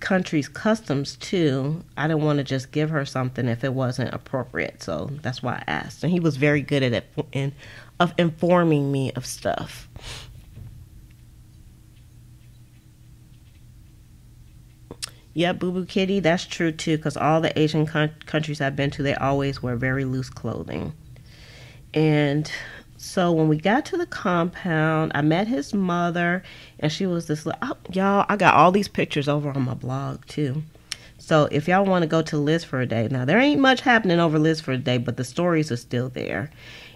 Speaker 1: countries' customs too. I didn't want to just give her something if it wasn't appropriate, so that's why I asked. And he was very good at it in of informing me of stuff. Yeah, Boo Boo Kitty, that's true too, because all the Asian con- countries I've been to, they always wear very loose clothing. And so when we got to the compound, I met his mother, and she was this. Oh, y'all, I got all these pictures over on my blog too. So if y'all want to go to Liz for a day, now there ain't much happening over Liz for a day, but the stories are still there.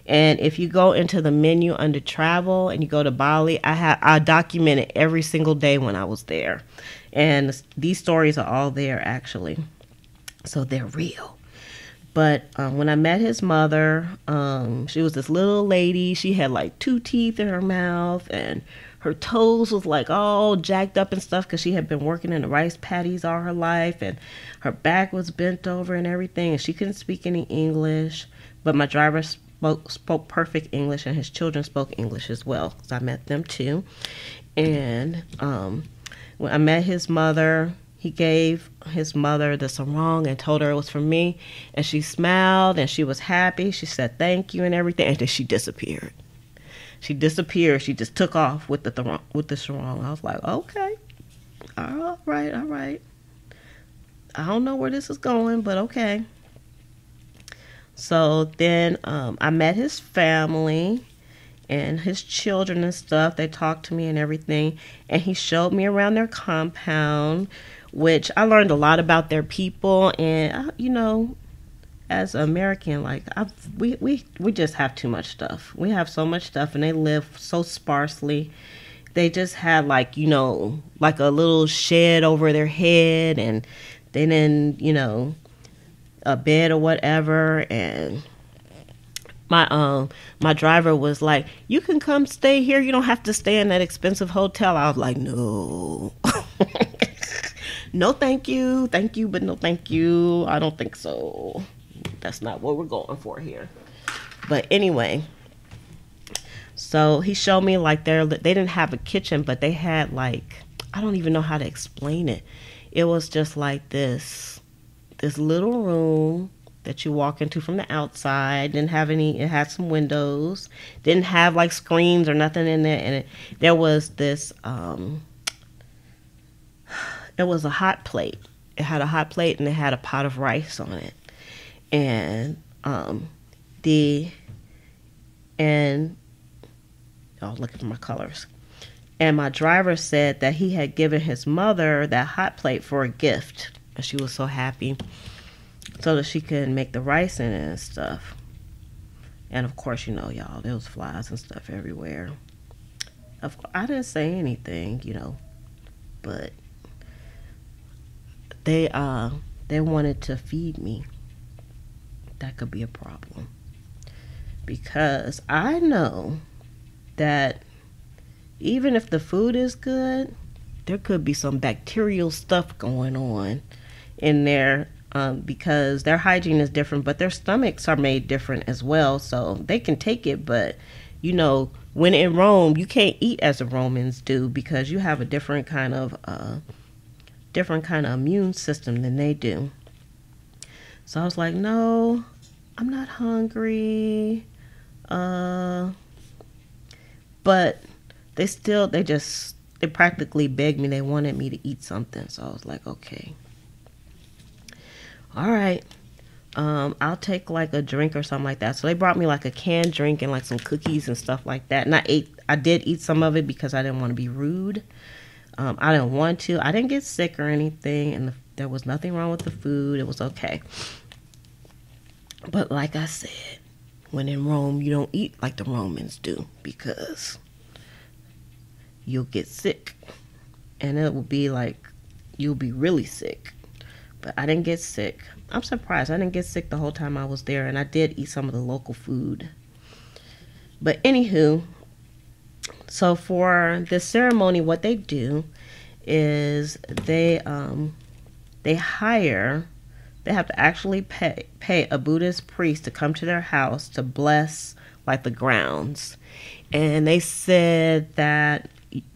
Speaker 1: And if you go into the menu under travel and you go to Bali, I have I documented every single day when I was there, and these stories are all there actually, so they're real. But um, when I met his mother, um, she was this little lady. She had like two teeth in her mouth, and her toes was like all jacked up and stuff because she had been working in the rice paddies all her life, and her back was bent over and everything. And she couldn't speak any English, but my driver spoke spoke perfect English, and his children spoke English as well because I met them too. And um, when I met his mother, he gave his mother the sarong and told her it was for me. And she smiled and she was happy. She said thank you and everything. And then she disappeared. She disappeared. She just took off with the th- with the sarong. I was like, okay, all right, all right. I don't know where this is going, but okay. So then um, I met his family and his children and stuff. They talked to me and everything. And he showed me around their compound, which I learned a lot about their people. And, uh, you know, as American, like I, we we we just have too much stuff. We have so much stuff, and they live so sparsely. They just had like you know like a little shed over their head, and then you know a bed or whatever, and my um my driver was like, "You can come stay here. You don't have to stay in that expensive hotel." I was like, "No." no thank you thank you but no thank you i don't think so that's not what we're going for here. But anyway, so he showed me like they they didn't have a kitchen, but they had like I don't even know how to explain it. It was just like this this little room that you walk into from the outside. Didn't have any. It had some windows. Didn't have like screens or nothing in there. And it, there was this. um It was a hot plate. It had a hot plate and it had a pot of rice on it. And um, the and oh look at my colors. And my driver said that he had given his mother that hot plate for a gift. And she was so happy. So that she could make the rice in it and stuff. And of course you know y'all there was flies and stuff everywhere. Of course, i didn't say anything you know but they uh they wanted to feed me that could be a problem. Because I know that even if the food is good, there could be some bacterial stuff going on in there um, because their hygiene is different, but their stomachs are made different as well. So they can take it, but you know, when in Rome, you can't eat as the Romans do because you have a different kind of uh, different kind of immune system than they do. So I was like, no, I'm not hungry. Uh, but they still, they just, they practically begged me. They wanted me to eat something. So I was like, okay. All right. Um, I'll take like a drink or something like that. So they brought me like a canned drink and like some cookies and stuff like that. And I ate, I did eat some of it because I didn't want to be rude. Um, I didn't want to. I didn't get sick or anything, and the, there was nothing wrong with the food. It was okay. But like I said, when in Rome, you don't eat like the Romans do because you'll get sick. And it will be like you'll be really sick. But I didn't get sick. I'm surprised. I didn't get sick the whole time I was there, and I did eat some of the local food. But anywho, so for this ceremony, what they do is they um, they hire they have to actually pay pay a Buddhist priest to come to their house to bless like the grounds. And they said that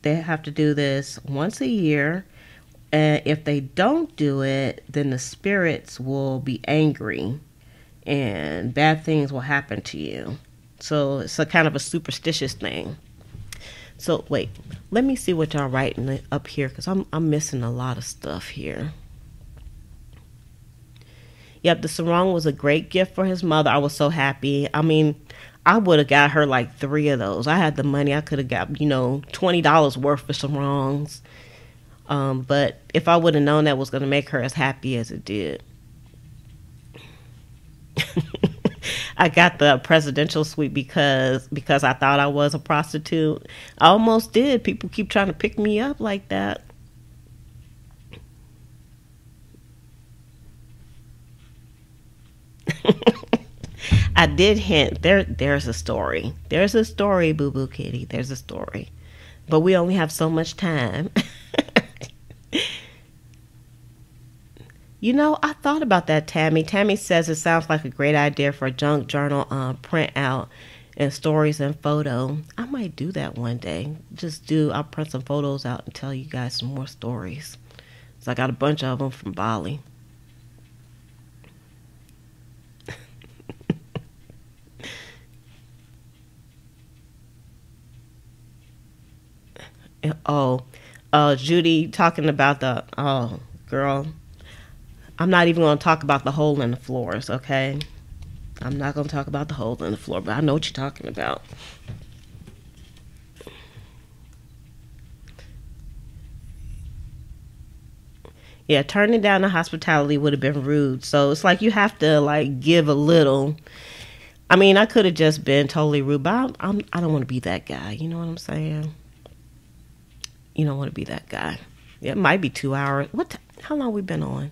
Speaker 1: they have to do this once a year. And if they don't do it, then the spirits will be angry and bad things will happen to you. So it's a kind of a superstitious thing. So wait, let me see what y'all writing up here because I'm I'm missing a lot of stuff here. Yep, the sarong was a great gift for his mother. I was so happy. I mean, I would have got her like three of those. I had the money. I could have got, you know, $20 worth for sarongs. Um, but if I would have known that was going to make her as happy as it did. I got the presidential suite because because I thought I was a prostitute. I almost did. People keep trying to pick me up like that. I did hint there. There's a story. There's a story, Boo Boo Kitty. There's a story, but we only have so much time. you know, I thought about that, Tammy. Tammy says it sounds like a great idea for a junk journal uh, print out and stories and photo. I might do that one day. Just do. I'll print some photos out and tell you guys some more stories. So I got a bunch of them from Bali. oh, uh, Judy talking about the oh girl. I'm not even going to talk about the hole in the floors, okay? I'm not going to talk about the hole in the floor, but I know what you're talking about. Yeah, turning down the hospitality would have been rude. So it's like you have to like give a little. I mean, I could have just been totally rude, but I'm, I'm I don't want to be that guy. You know what I'm saying? You don't want to be that guy. It might be two hours. What? T- how long we been on?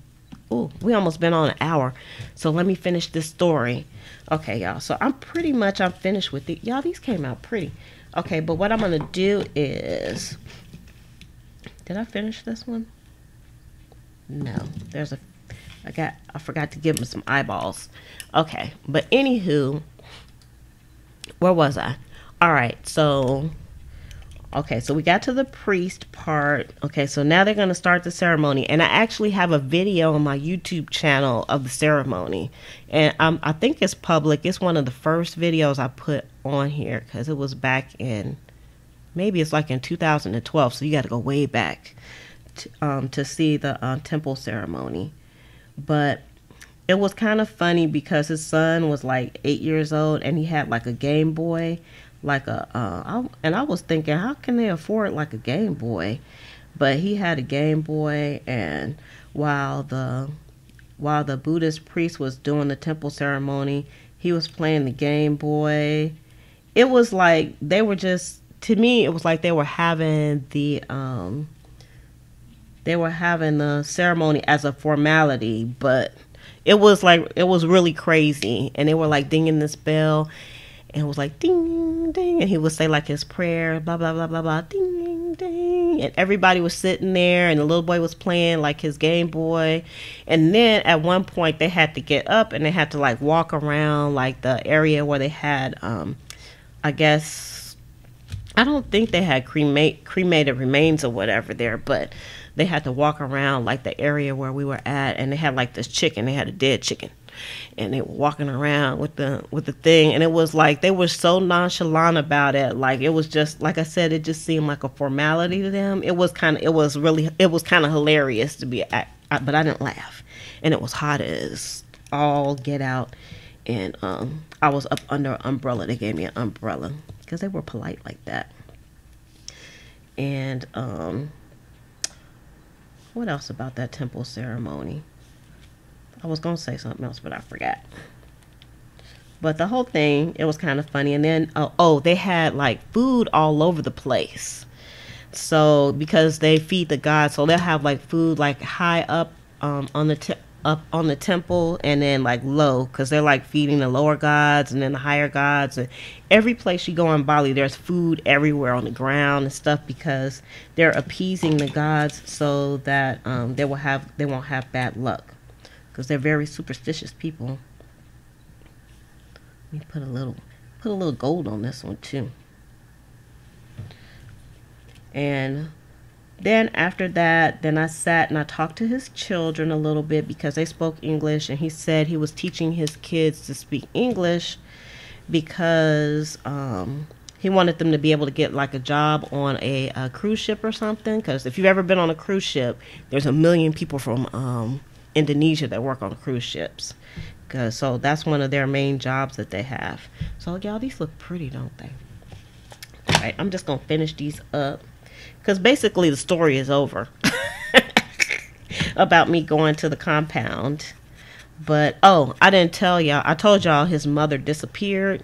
Speaker 1: We almost been on an hour. So let me finish this story. Okay, y'all. So I'm pretty much I'm finished with it. Y'all, these came out pretty. Okay, but what I'm gonna do is, did I finish this one? No, there's a. I got. I forgot to give him some eyeballs. Okay, but anywho, where was I? All right, so. Okay, so we got to the priest part. Okay, so now they're going to start the ceremony. And I actually have a video on my YouTube channel of the ceremony. And um, I think it's public. It's one of the first videos I put on here because it was back in, maybe it's like in 2012. So you got to go way back to, um, to see the uh, temple ceremony. But it was kind of funny because his son was like eight years old and he had like a Game Boy, like a, uh, I, and I was thinking, how can they afford like a Game Boy? But he had a Game Boy, and while the while the Buddhist priest was doing the temple ceremony, he was playing the Game Boy. It was like they were just to me, it was like they were having the um they were having the ceremony as a formality, but it was like it was really crazy, and they were like dinging this bell, and it was like ding ding, and he would say like his prayer, blah blah blah blah blah, ding ding, and everybody was sitting there, and the little boy was playing like his Game Boy, and then at one point they had to get up and they had to like walk around like the area where they had, um, I guess, I don't think they had cremate cremated remains or whatever there, but they had to walk around like the area where we were at and they had like this chicken they had a dead chicken and they were walking around with the with the thing. And it was like they were so nonchalant about it. Like it was just like i said it just seemed like a formality to them. It was kind of it was really it was kind of hilarious to be at, but i didn't laugh. And it was hot as all get out. And um i was up under an umbrella. They gave me an umbrella because they were polite like that. And um what else about that temple ceremony? I was going to say something else, but I forgot. But the whole thing, it was kind of funny. And then, uh, oh, they had like food all over the place. So, because they feed the gods, so they'll have like food like high up um, on the up on the temple and then like low because they're like feeding the lower gods and then the higher gods and every place you go in bali there's food everywhere on the ground and stuff because they're appeasing the gods so that um, they will have they won't have bad luck because they're very superstitious people let me put a little put a little gold on this one too and then after that, then I sat and I talked to his children a little bit because they spoke English, and he said he was teaching his kids to speak English because um, he wanted them to be able to get like a job on a, a cruise ship or something. Because if you've ever been on a cruise ship, there's a million people from um, Indonesia that work on cruise ships. Cause so that's one of their main jobs that they have. So y'all, these look pretty, don't they? All right, I'm just gonna finish these up because basically the story is over about me going to the compound. But oh, I didn't tell y'all. I told y'all his mother disappeared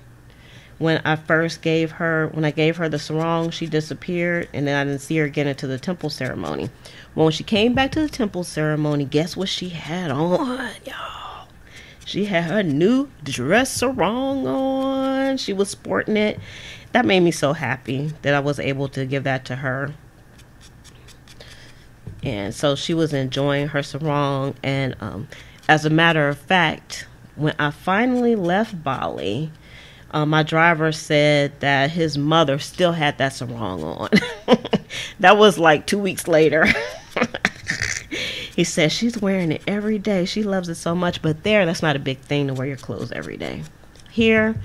Speaker 1: when I first gave her when I gave her the sarong. She disappeared, and then I didn't see her again until the temple ceremony. Well, when she came back to the temple ceremony, guess what she had on, y'all? She had her new dress sarong on. She was sporting it. That made me so happy that I was able to give that to her and so she was enjoying her sarong. And um, as a matter of fact, when I finally left Bali, uh, my driver said that his mother still had that sarong on. that was like two weeks later. he said she's wearing it every day. She loves it so much. But there, that's not a big thing to wear your clothes every day. Here,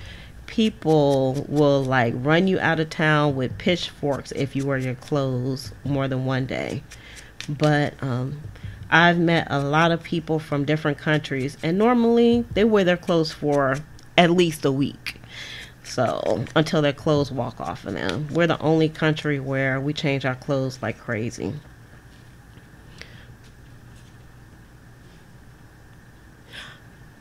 Speaker 1: people will like run you out of town with pitchforks if you wear your clothes more than one day. But um, I've met a lot of people from different countries, and normally they wear their clothes for at least a week. So until their clothes walk off of them, we're the only country where we change our clothes like crazy.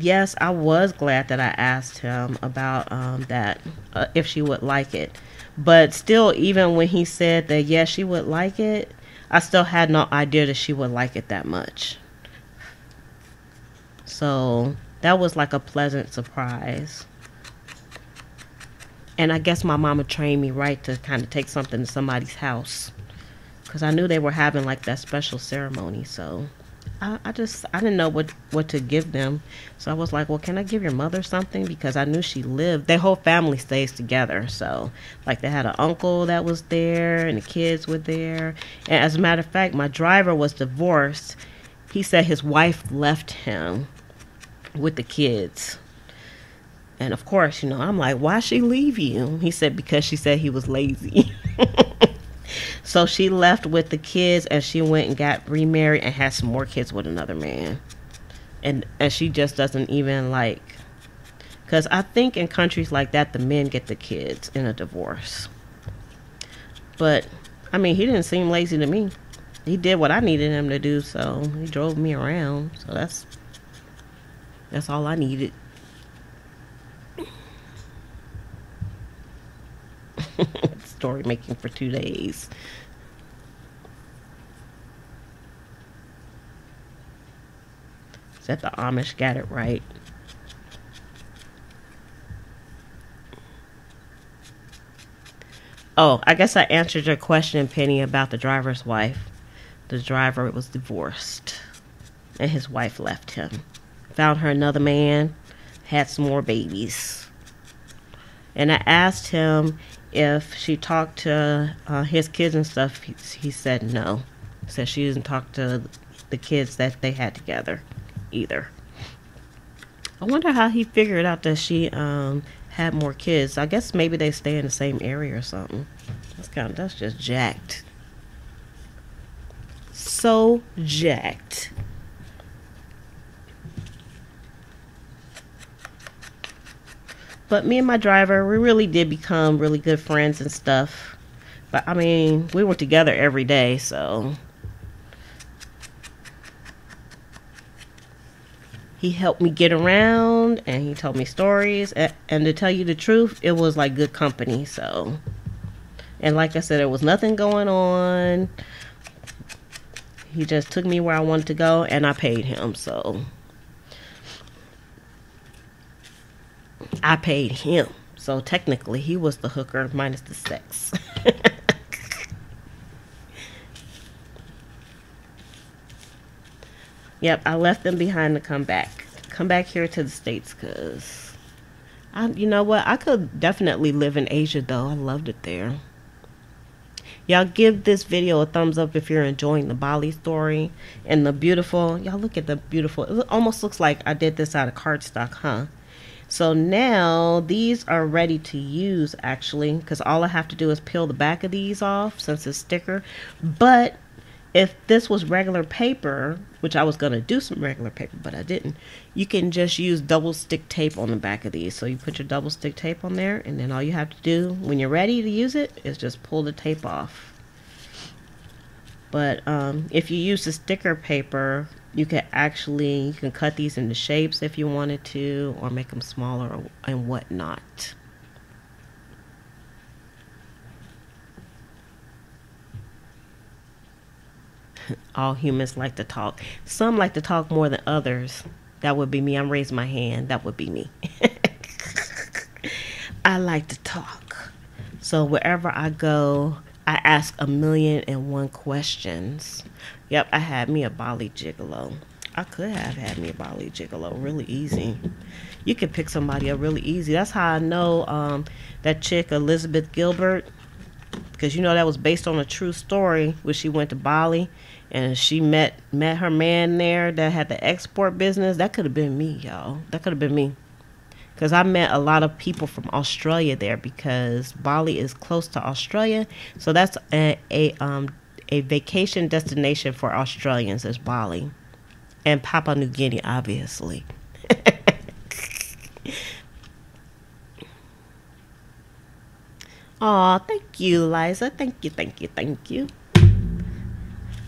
Speaker 1: yes, I was glad that I asked him about um, that, uh, if she would like it. But still, even when he said that, yes, she would like it, I still had no idea that she would like it that much. So that was like a pleasant surprise. And I guess my mama trained me right to kind of take something to somebody's house. Because I knew they were having like that special ceremony. So I, I just I didn't know what what to give them, so I was like, well, can I give your mother something because I knew she lived. Their whole family stays together, so like they had an uncle that was there and the kids were there. And as a matter of fact, my driver was divorced. He said his wife left him with the kids. And of course, you know, I'm like, why she leave you? He said because she said he was lazy. So she left with the kids and she went and got remarried and had some more kids with another man. And and she just doesn't even like cuz I think in countries like that the men get the kids in a divorce. But I mean, he didn't seem lazy to me. He did what I needed him to do, so he drove me around. So that's that's all I needed. story making for two days. Is that the Amish got it right? Oh, I guess I answered your question, Penny, about the driver's wife. The driver was divorced, and his wife left him. Found her another man, had some more babies. And I asked him if she talked to uh, his kids and stuff, he, he said no. Said she didn't talk to the kids that they had together either. I wonder how he figured out that she um, had more kids. I guess maybe they stay in the same area or something. That's kind of that's just jacked. So jacked. But me and my driver, we really did become really good friends and stuff. But I mean, we were together every day, so. He helped me get around and he told me stories and, and, to tell you the truth it was like good company so. And like i said there was nothing going on. He just took me where i wanted to go and i paid him so I paid him. So technically, he was the hooker minus the sex. yep, I left them behind to come back. Come back here to the States because, you know what? I could definitely live in Asia though. I loved it there. Y'all give this video a thumbs up if you're enjoying the Bali story and the beautiful. Y'all look at the beautiful. It almost looks like I did this out of cardstock, huh? So now these are ready to use actually because all I have to do is peel the back of these off since it's sticker. But if this was regular paper, which I was going to do some regular paper, but I didn't, you can just use double stick tape on the back of these. So you put your double stick tape on there and then all you have to do when you're ready to use it is just pull the tape off. But um, if you use the sticker paper, you can actually you can cut these into shapes if you wanted to or make them smaller and whatnot. All humans like to talk. Some like to talk more than others. That would be me. I'm raising my hand. That would be me. I like to talk. So wherever i go i ask a million and one questions Yep, I had me a Bali gigolo. I could have had me a Bali gigolo really easy. You could pick somebody up really easy. That's how I know um, that chick Elizabeth Gilbert, because you know that was based on a true story where she went to Bali and she met met her man there that had the export business. That could have been me, y'all. That could have been me. because I met a lot of people from Australia there because Bali is close to Australia, so that's a, a um a vacation destination for Australians is Bali, and Papua New Guinea, obviously. Aw, thank you, Liza. Thank you, thank you, thank you.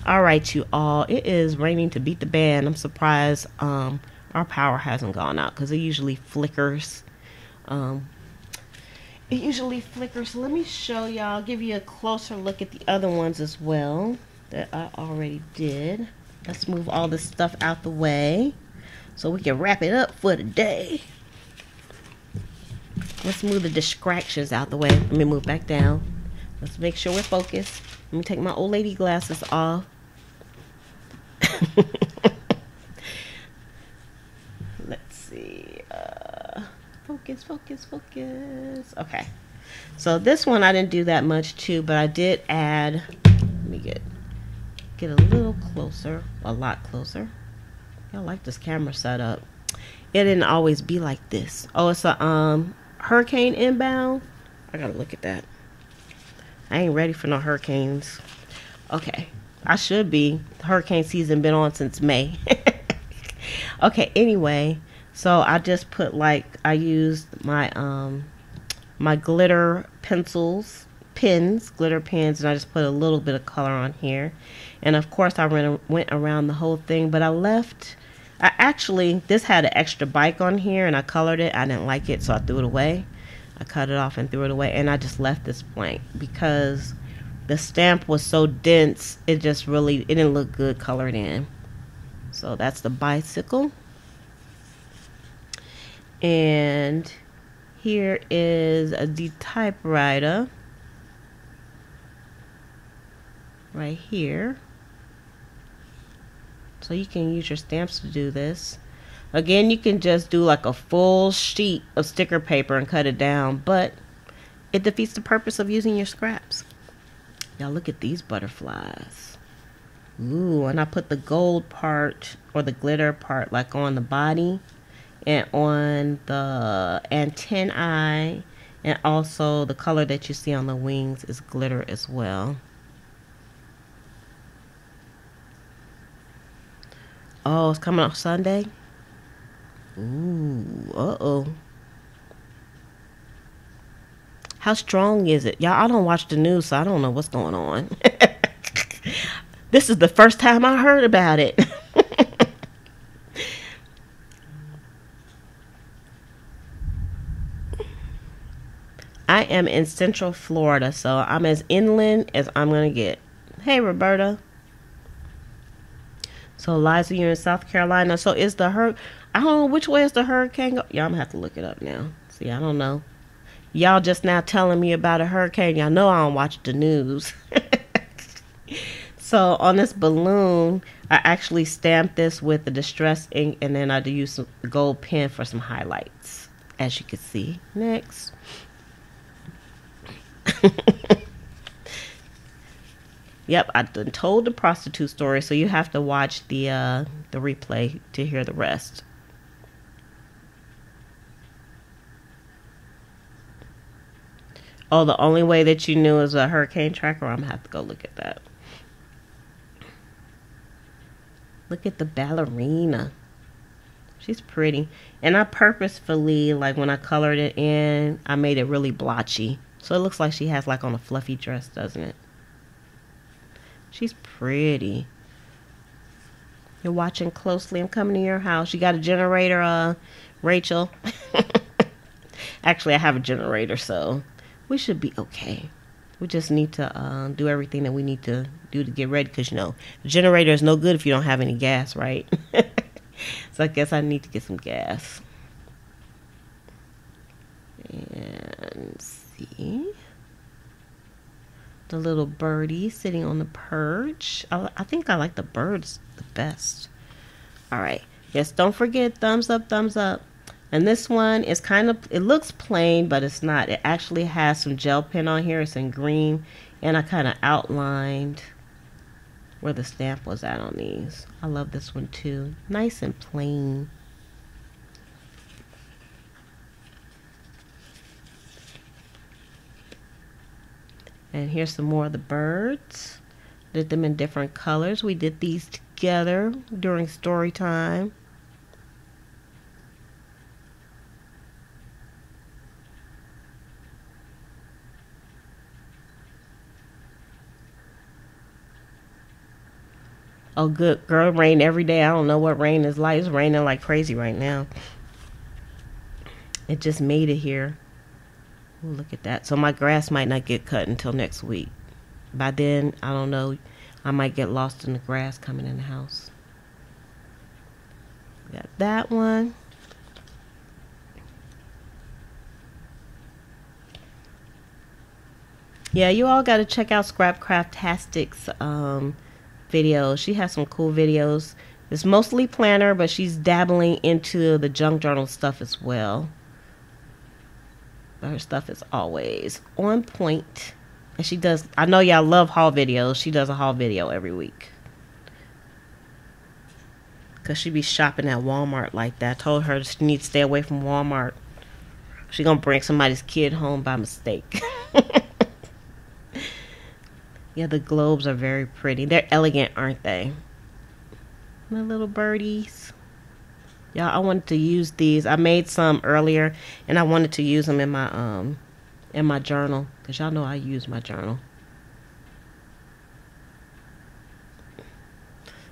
Speaker 1: All right, you all. It is raining to beat the band. I'm surprised um, our power hasn't gone out because it usually flickers. Um, it usually flickers. Let me show y'all, give you a closer look at the other ones as well that I already did. Let's move all this stuff out the way so we can wrap it up for the day. Let's move the distractions out the way. Let me move back down. Let's make sure we're focused. Let me take my old lady glasses off. Let's see. Uh, focus, focus, focus. Okay. So this one I didn't do that much too, but I did add. Let me get get a little closer, a lot closer. I like this camera setup. It didn't always be like this. Oh, it's a um hurricane inbound. I gotta look at that. I ain't ready for no hurricanes. Okay, I should be. Hurricane season been on since May. okay, anyway, so I just put like I used my um my glitter pencils, pins, glitter pins, and I just put a little bit of color on here. And of course, I went went around the whole thing, but I left. I actually this had an extra bike on here, and I colored it. I didn't like it, so I threw it away. I cut it off and threw it away, and I just left this blank because the stamp was so dense it just really it didn't look good colored in so that's the bicycle and here is a the typewriter. Right here. So you can use your stamps to do this. Again you can just do like a full sheet of sticker paper and cut it down but it defeats the purpose of using your scraps. Y'all look at these butterflies. Ooh, and I put the gold part or the glitter part like on the body and on the antennae and also the color that you see on the wings is glitter as well. Oh, it's coming out Sunday? Ooh, uh-oh. How strong is it? Y'all, I don't watch the news, so I don't know what's going on. this is the first time I heard about it. I am in Central Florida, so I'm as inland as I'm going to get. Hey, Roberta. So, Liza, you're in South Carolina. So, is the hur? I don't know which way is the hurricane go- Yeah, I'm going to have to look it up now. See, I don't know. Y'all just now telling me about a hurricane. Y'all know I don't watch the news. so on this balloon, I actually stamped this with the distress ink and then I used some gold pen for some highlights, as you can see. Next. yep, I told the prostitute story, so you have to watch the uh, the replay to hear the rest. Oh, the only way that you knew is a hurricane tracker? I'm to have to go look at that. Look at the ballerina. She's pretty. And I purposefully, like when I colored it in, I made it really blotchy. So it looks like she has like on a fluffy dress, doesn't it? She's pretty. You're watching closely. I'm coming to your house. You got a generator, uh, Rachel? Actually, I have a generator, so we should be okay. We just need to uh, do everything that we need to do to get ready because, you know, the generator is no good if you don't have any gas, right? so I guess I need to get some gas. And see. The little birdie sitting on the perch. I, I think I like the birds the best. All right. Yes, don't forget thumbs up, thumbs up. And this one is kind of, it looks plain, but it's not. It actually has some gel pen on here. It's in green. And I kind of outlined where the stamp was at on these. I love this one too. Nice and plain. And here's some more of the birds. Did them in different colors. We did these together during story time. Oh, good. Girl, rain every day. I don't know what rain is like. It's raining like crazy right now. It just made it here. Ooh, look at that. So my grass might not get cut until next week. By then, I don't know. I might get lost in the grass coming in the house. Got that one. Yeah, you all got to check out Scrapcraftastic's um, videos. She has some cool videos. It's mostly planner, but she's dabbling into the junk journal stuff as well. Her stuff is always on point. And she does, I know y'all love haul videos. She does a haul video every week. Because she be shopping at Walmart like that. I told her she needs to stay away from Walmart. She gonna bring somebody's kid home by mistake. yeah, the globes are very pretty. They're elegant, aren't they? My little birdies. Y'all, I wanted to use these. I made some earlier, and I wanted to use them in my um in my journal because y'all know I use my journal.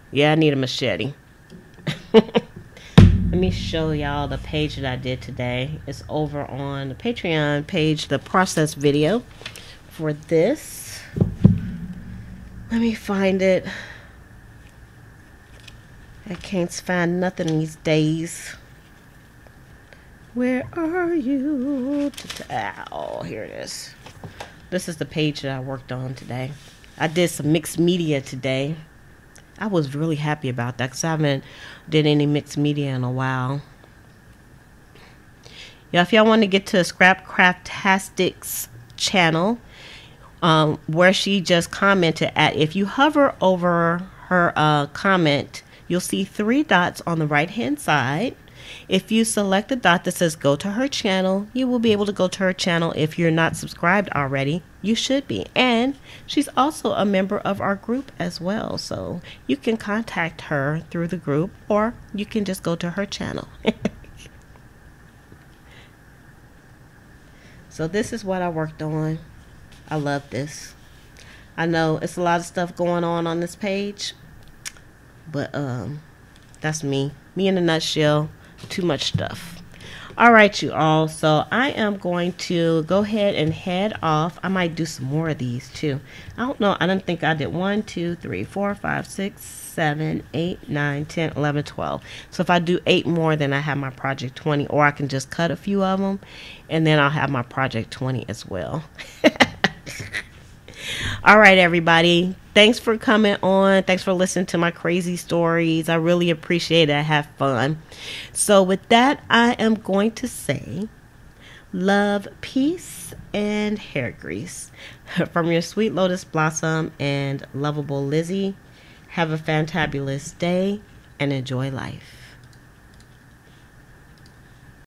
Speaker 1: Yeah, I need a machete. Let me show y'all the page that I did today. It's over on the Patreon page, the process video for this. Let me find it. I can't find nothing these days. Where are you? Oh, here it is. This is the page that I worked on today. I did some mixed media today. I was really happy about that because I haven't did any mixed media in a while. Yeah, if y'all want to get to Scrapcraftastic's channel, um, where she just commented at, if you hover over her uh, comment, you'll see three dots on the right hand side. If you select the dot that says go to her channel, you will be able to go to her channel. If you're not subscribed already, you should be. And she's also a member of our group as well. So you can contact her through the group or you can just go to her channel. so this is what I worked on. I love this. I know it's a lot of stuff going on on this page, but um, that's me. Me in a nutshell too much stuff. All right, you all. So I am going to go ahead and head off. I might do some more of these too. I don't know. I don't think I did one, two, three, four, five, six, seven, eight, nine, ten, eleven, twelve. So if I do eight more, then I have my project 20, or I can just cut a few of them and then I'll have my project 20 as well. All right, everybody. Thanks for coming on. Thanks for listening to my crazy stories. I really appreciate it. I have fun. So, with that, I am going to say love, peace, and hair grease from your sweet lotus blossom and lovable Lizzie. Have a fantabulous day and enjoy life.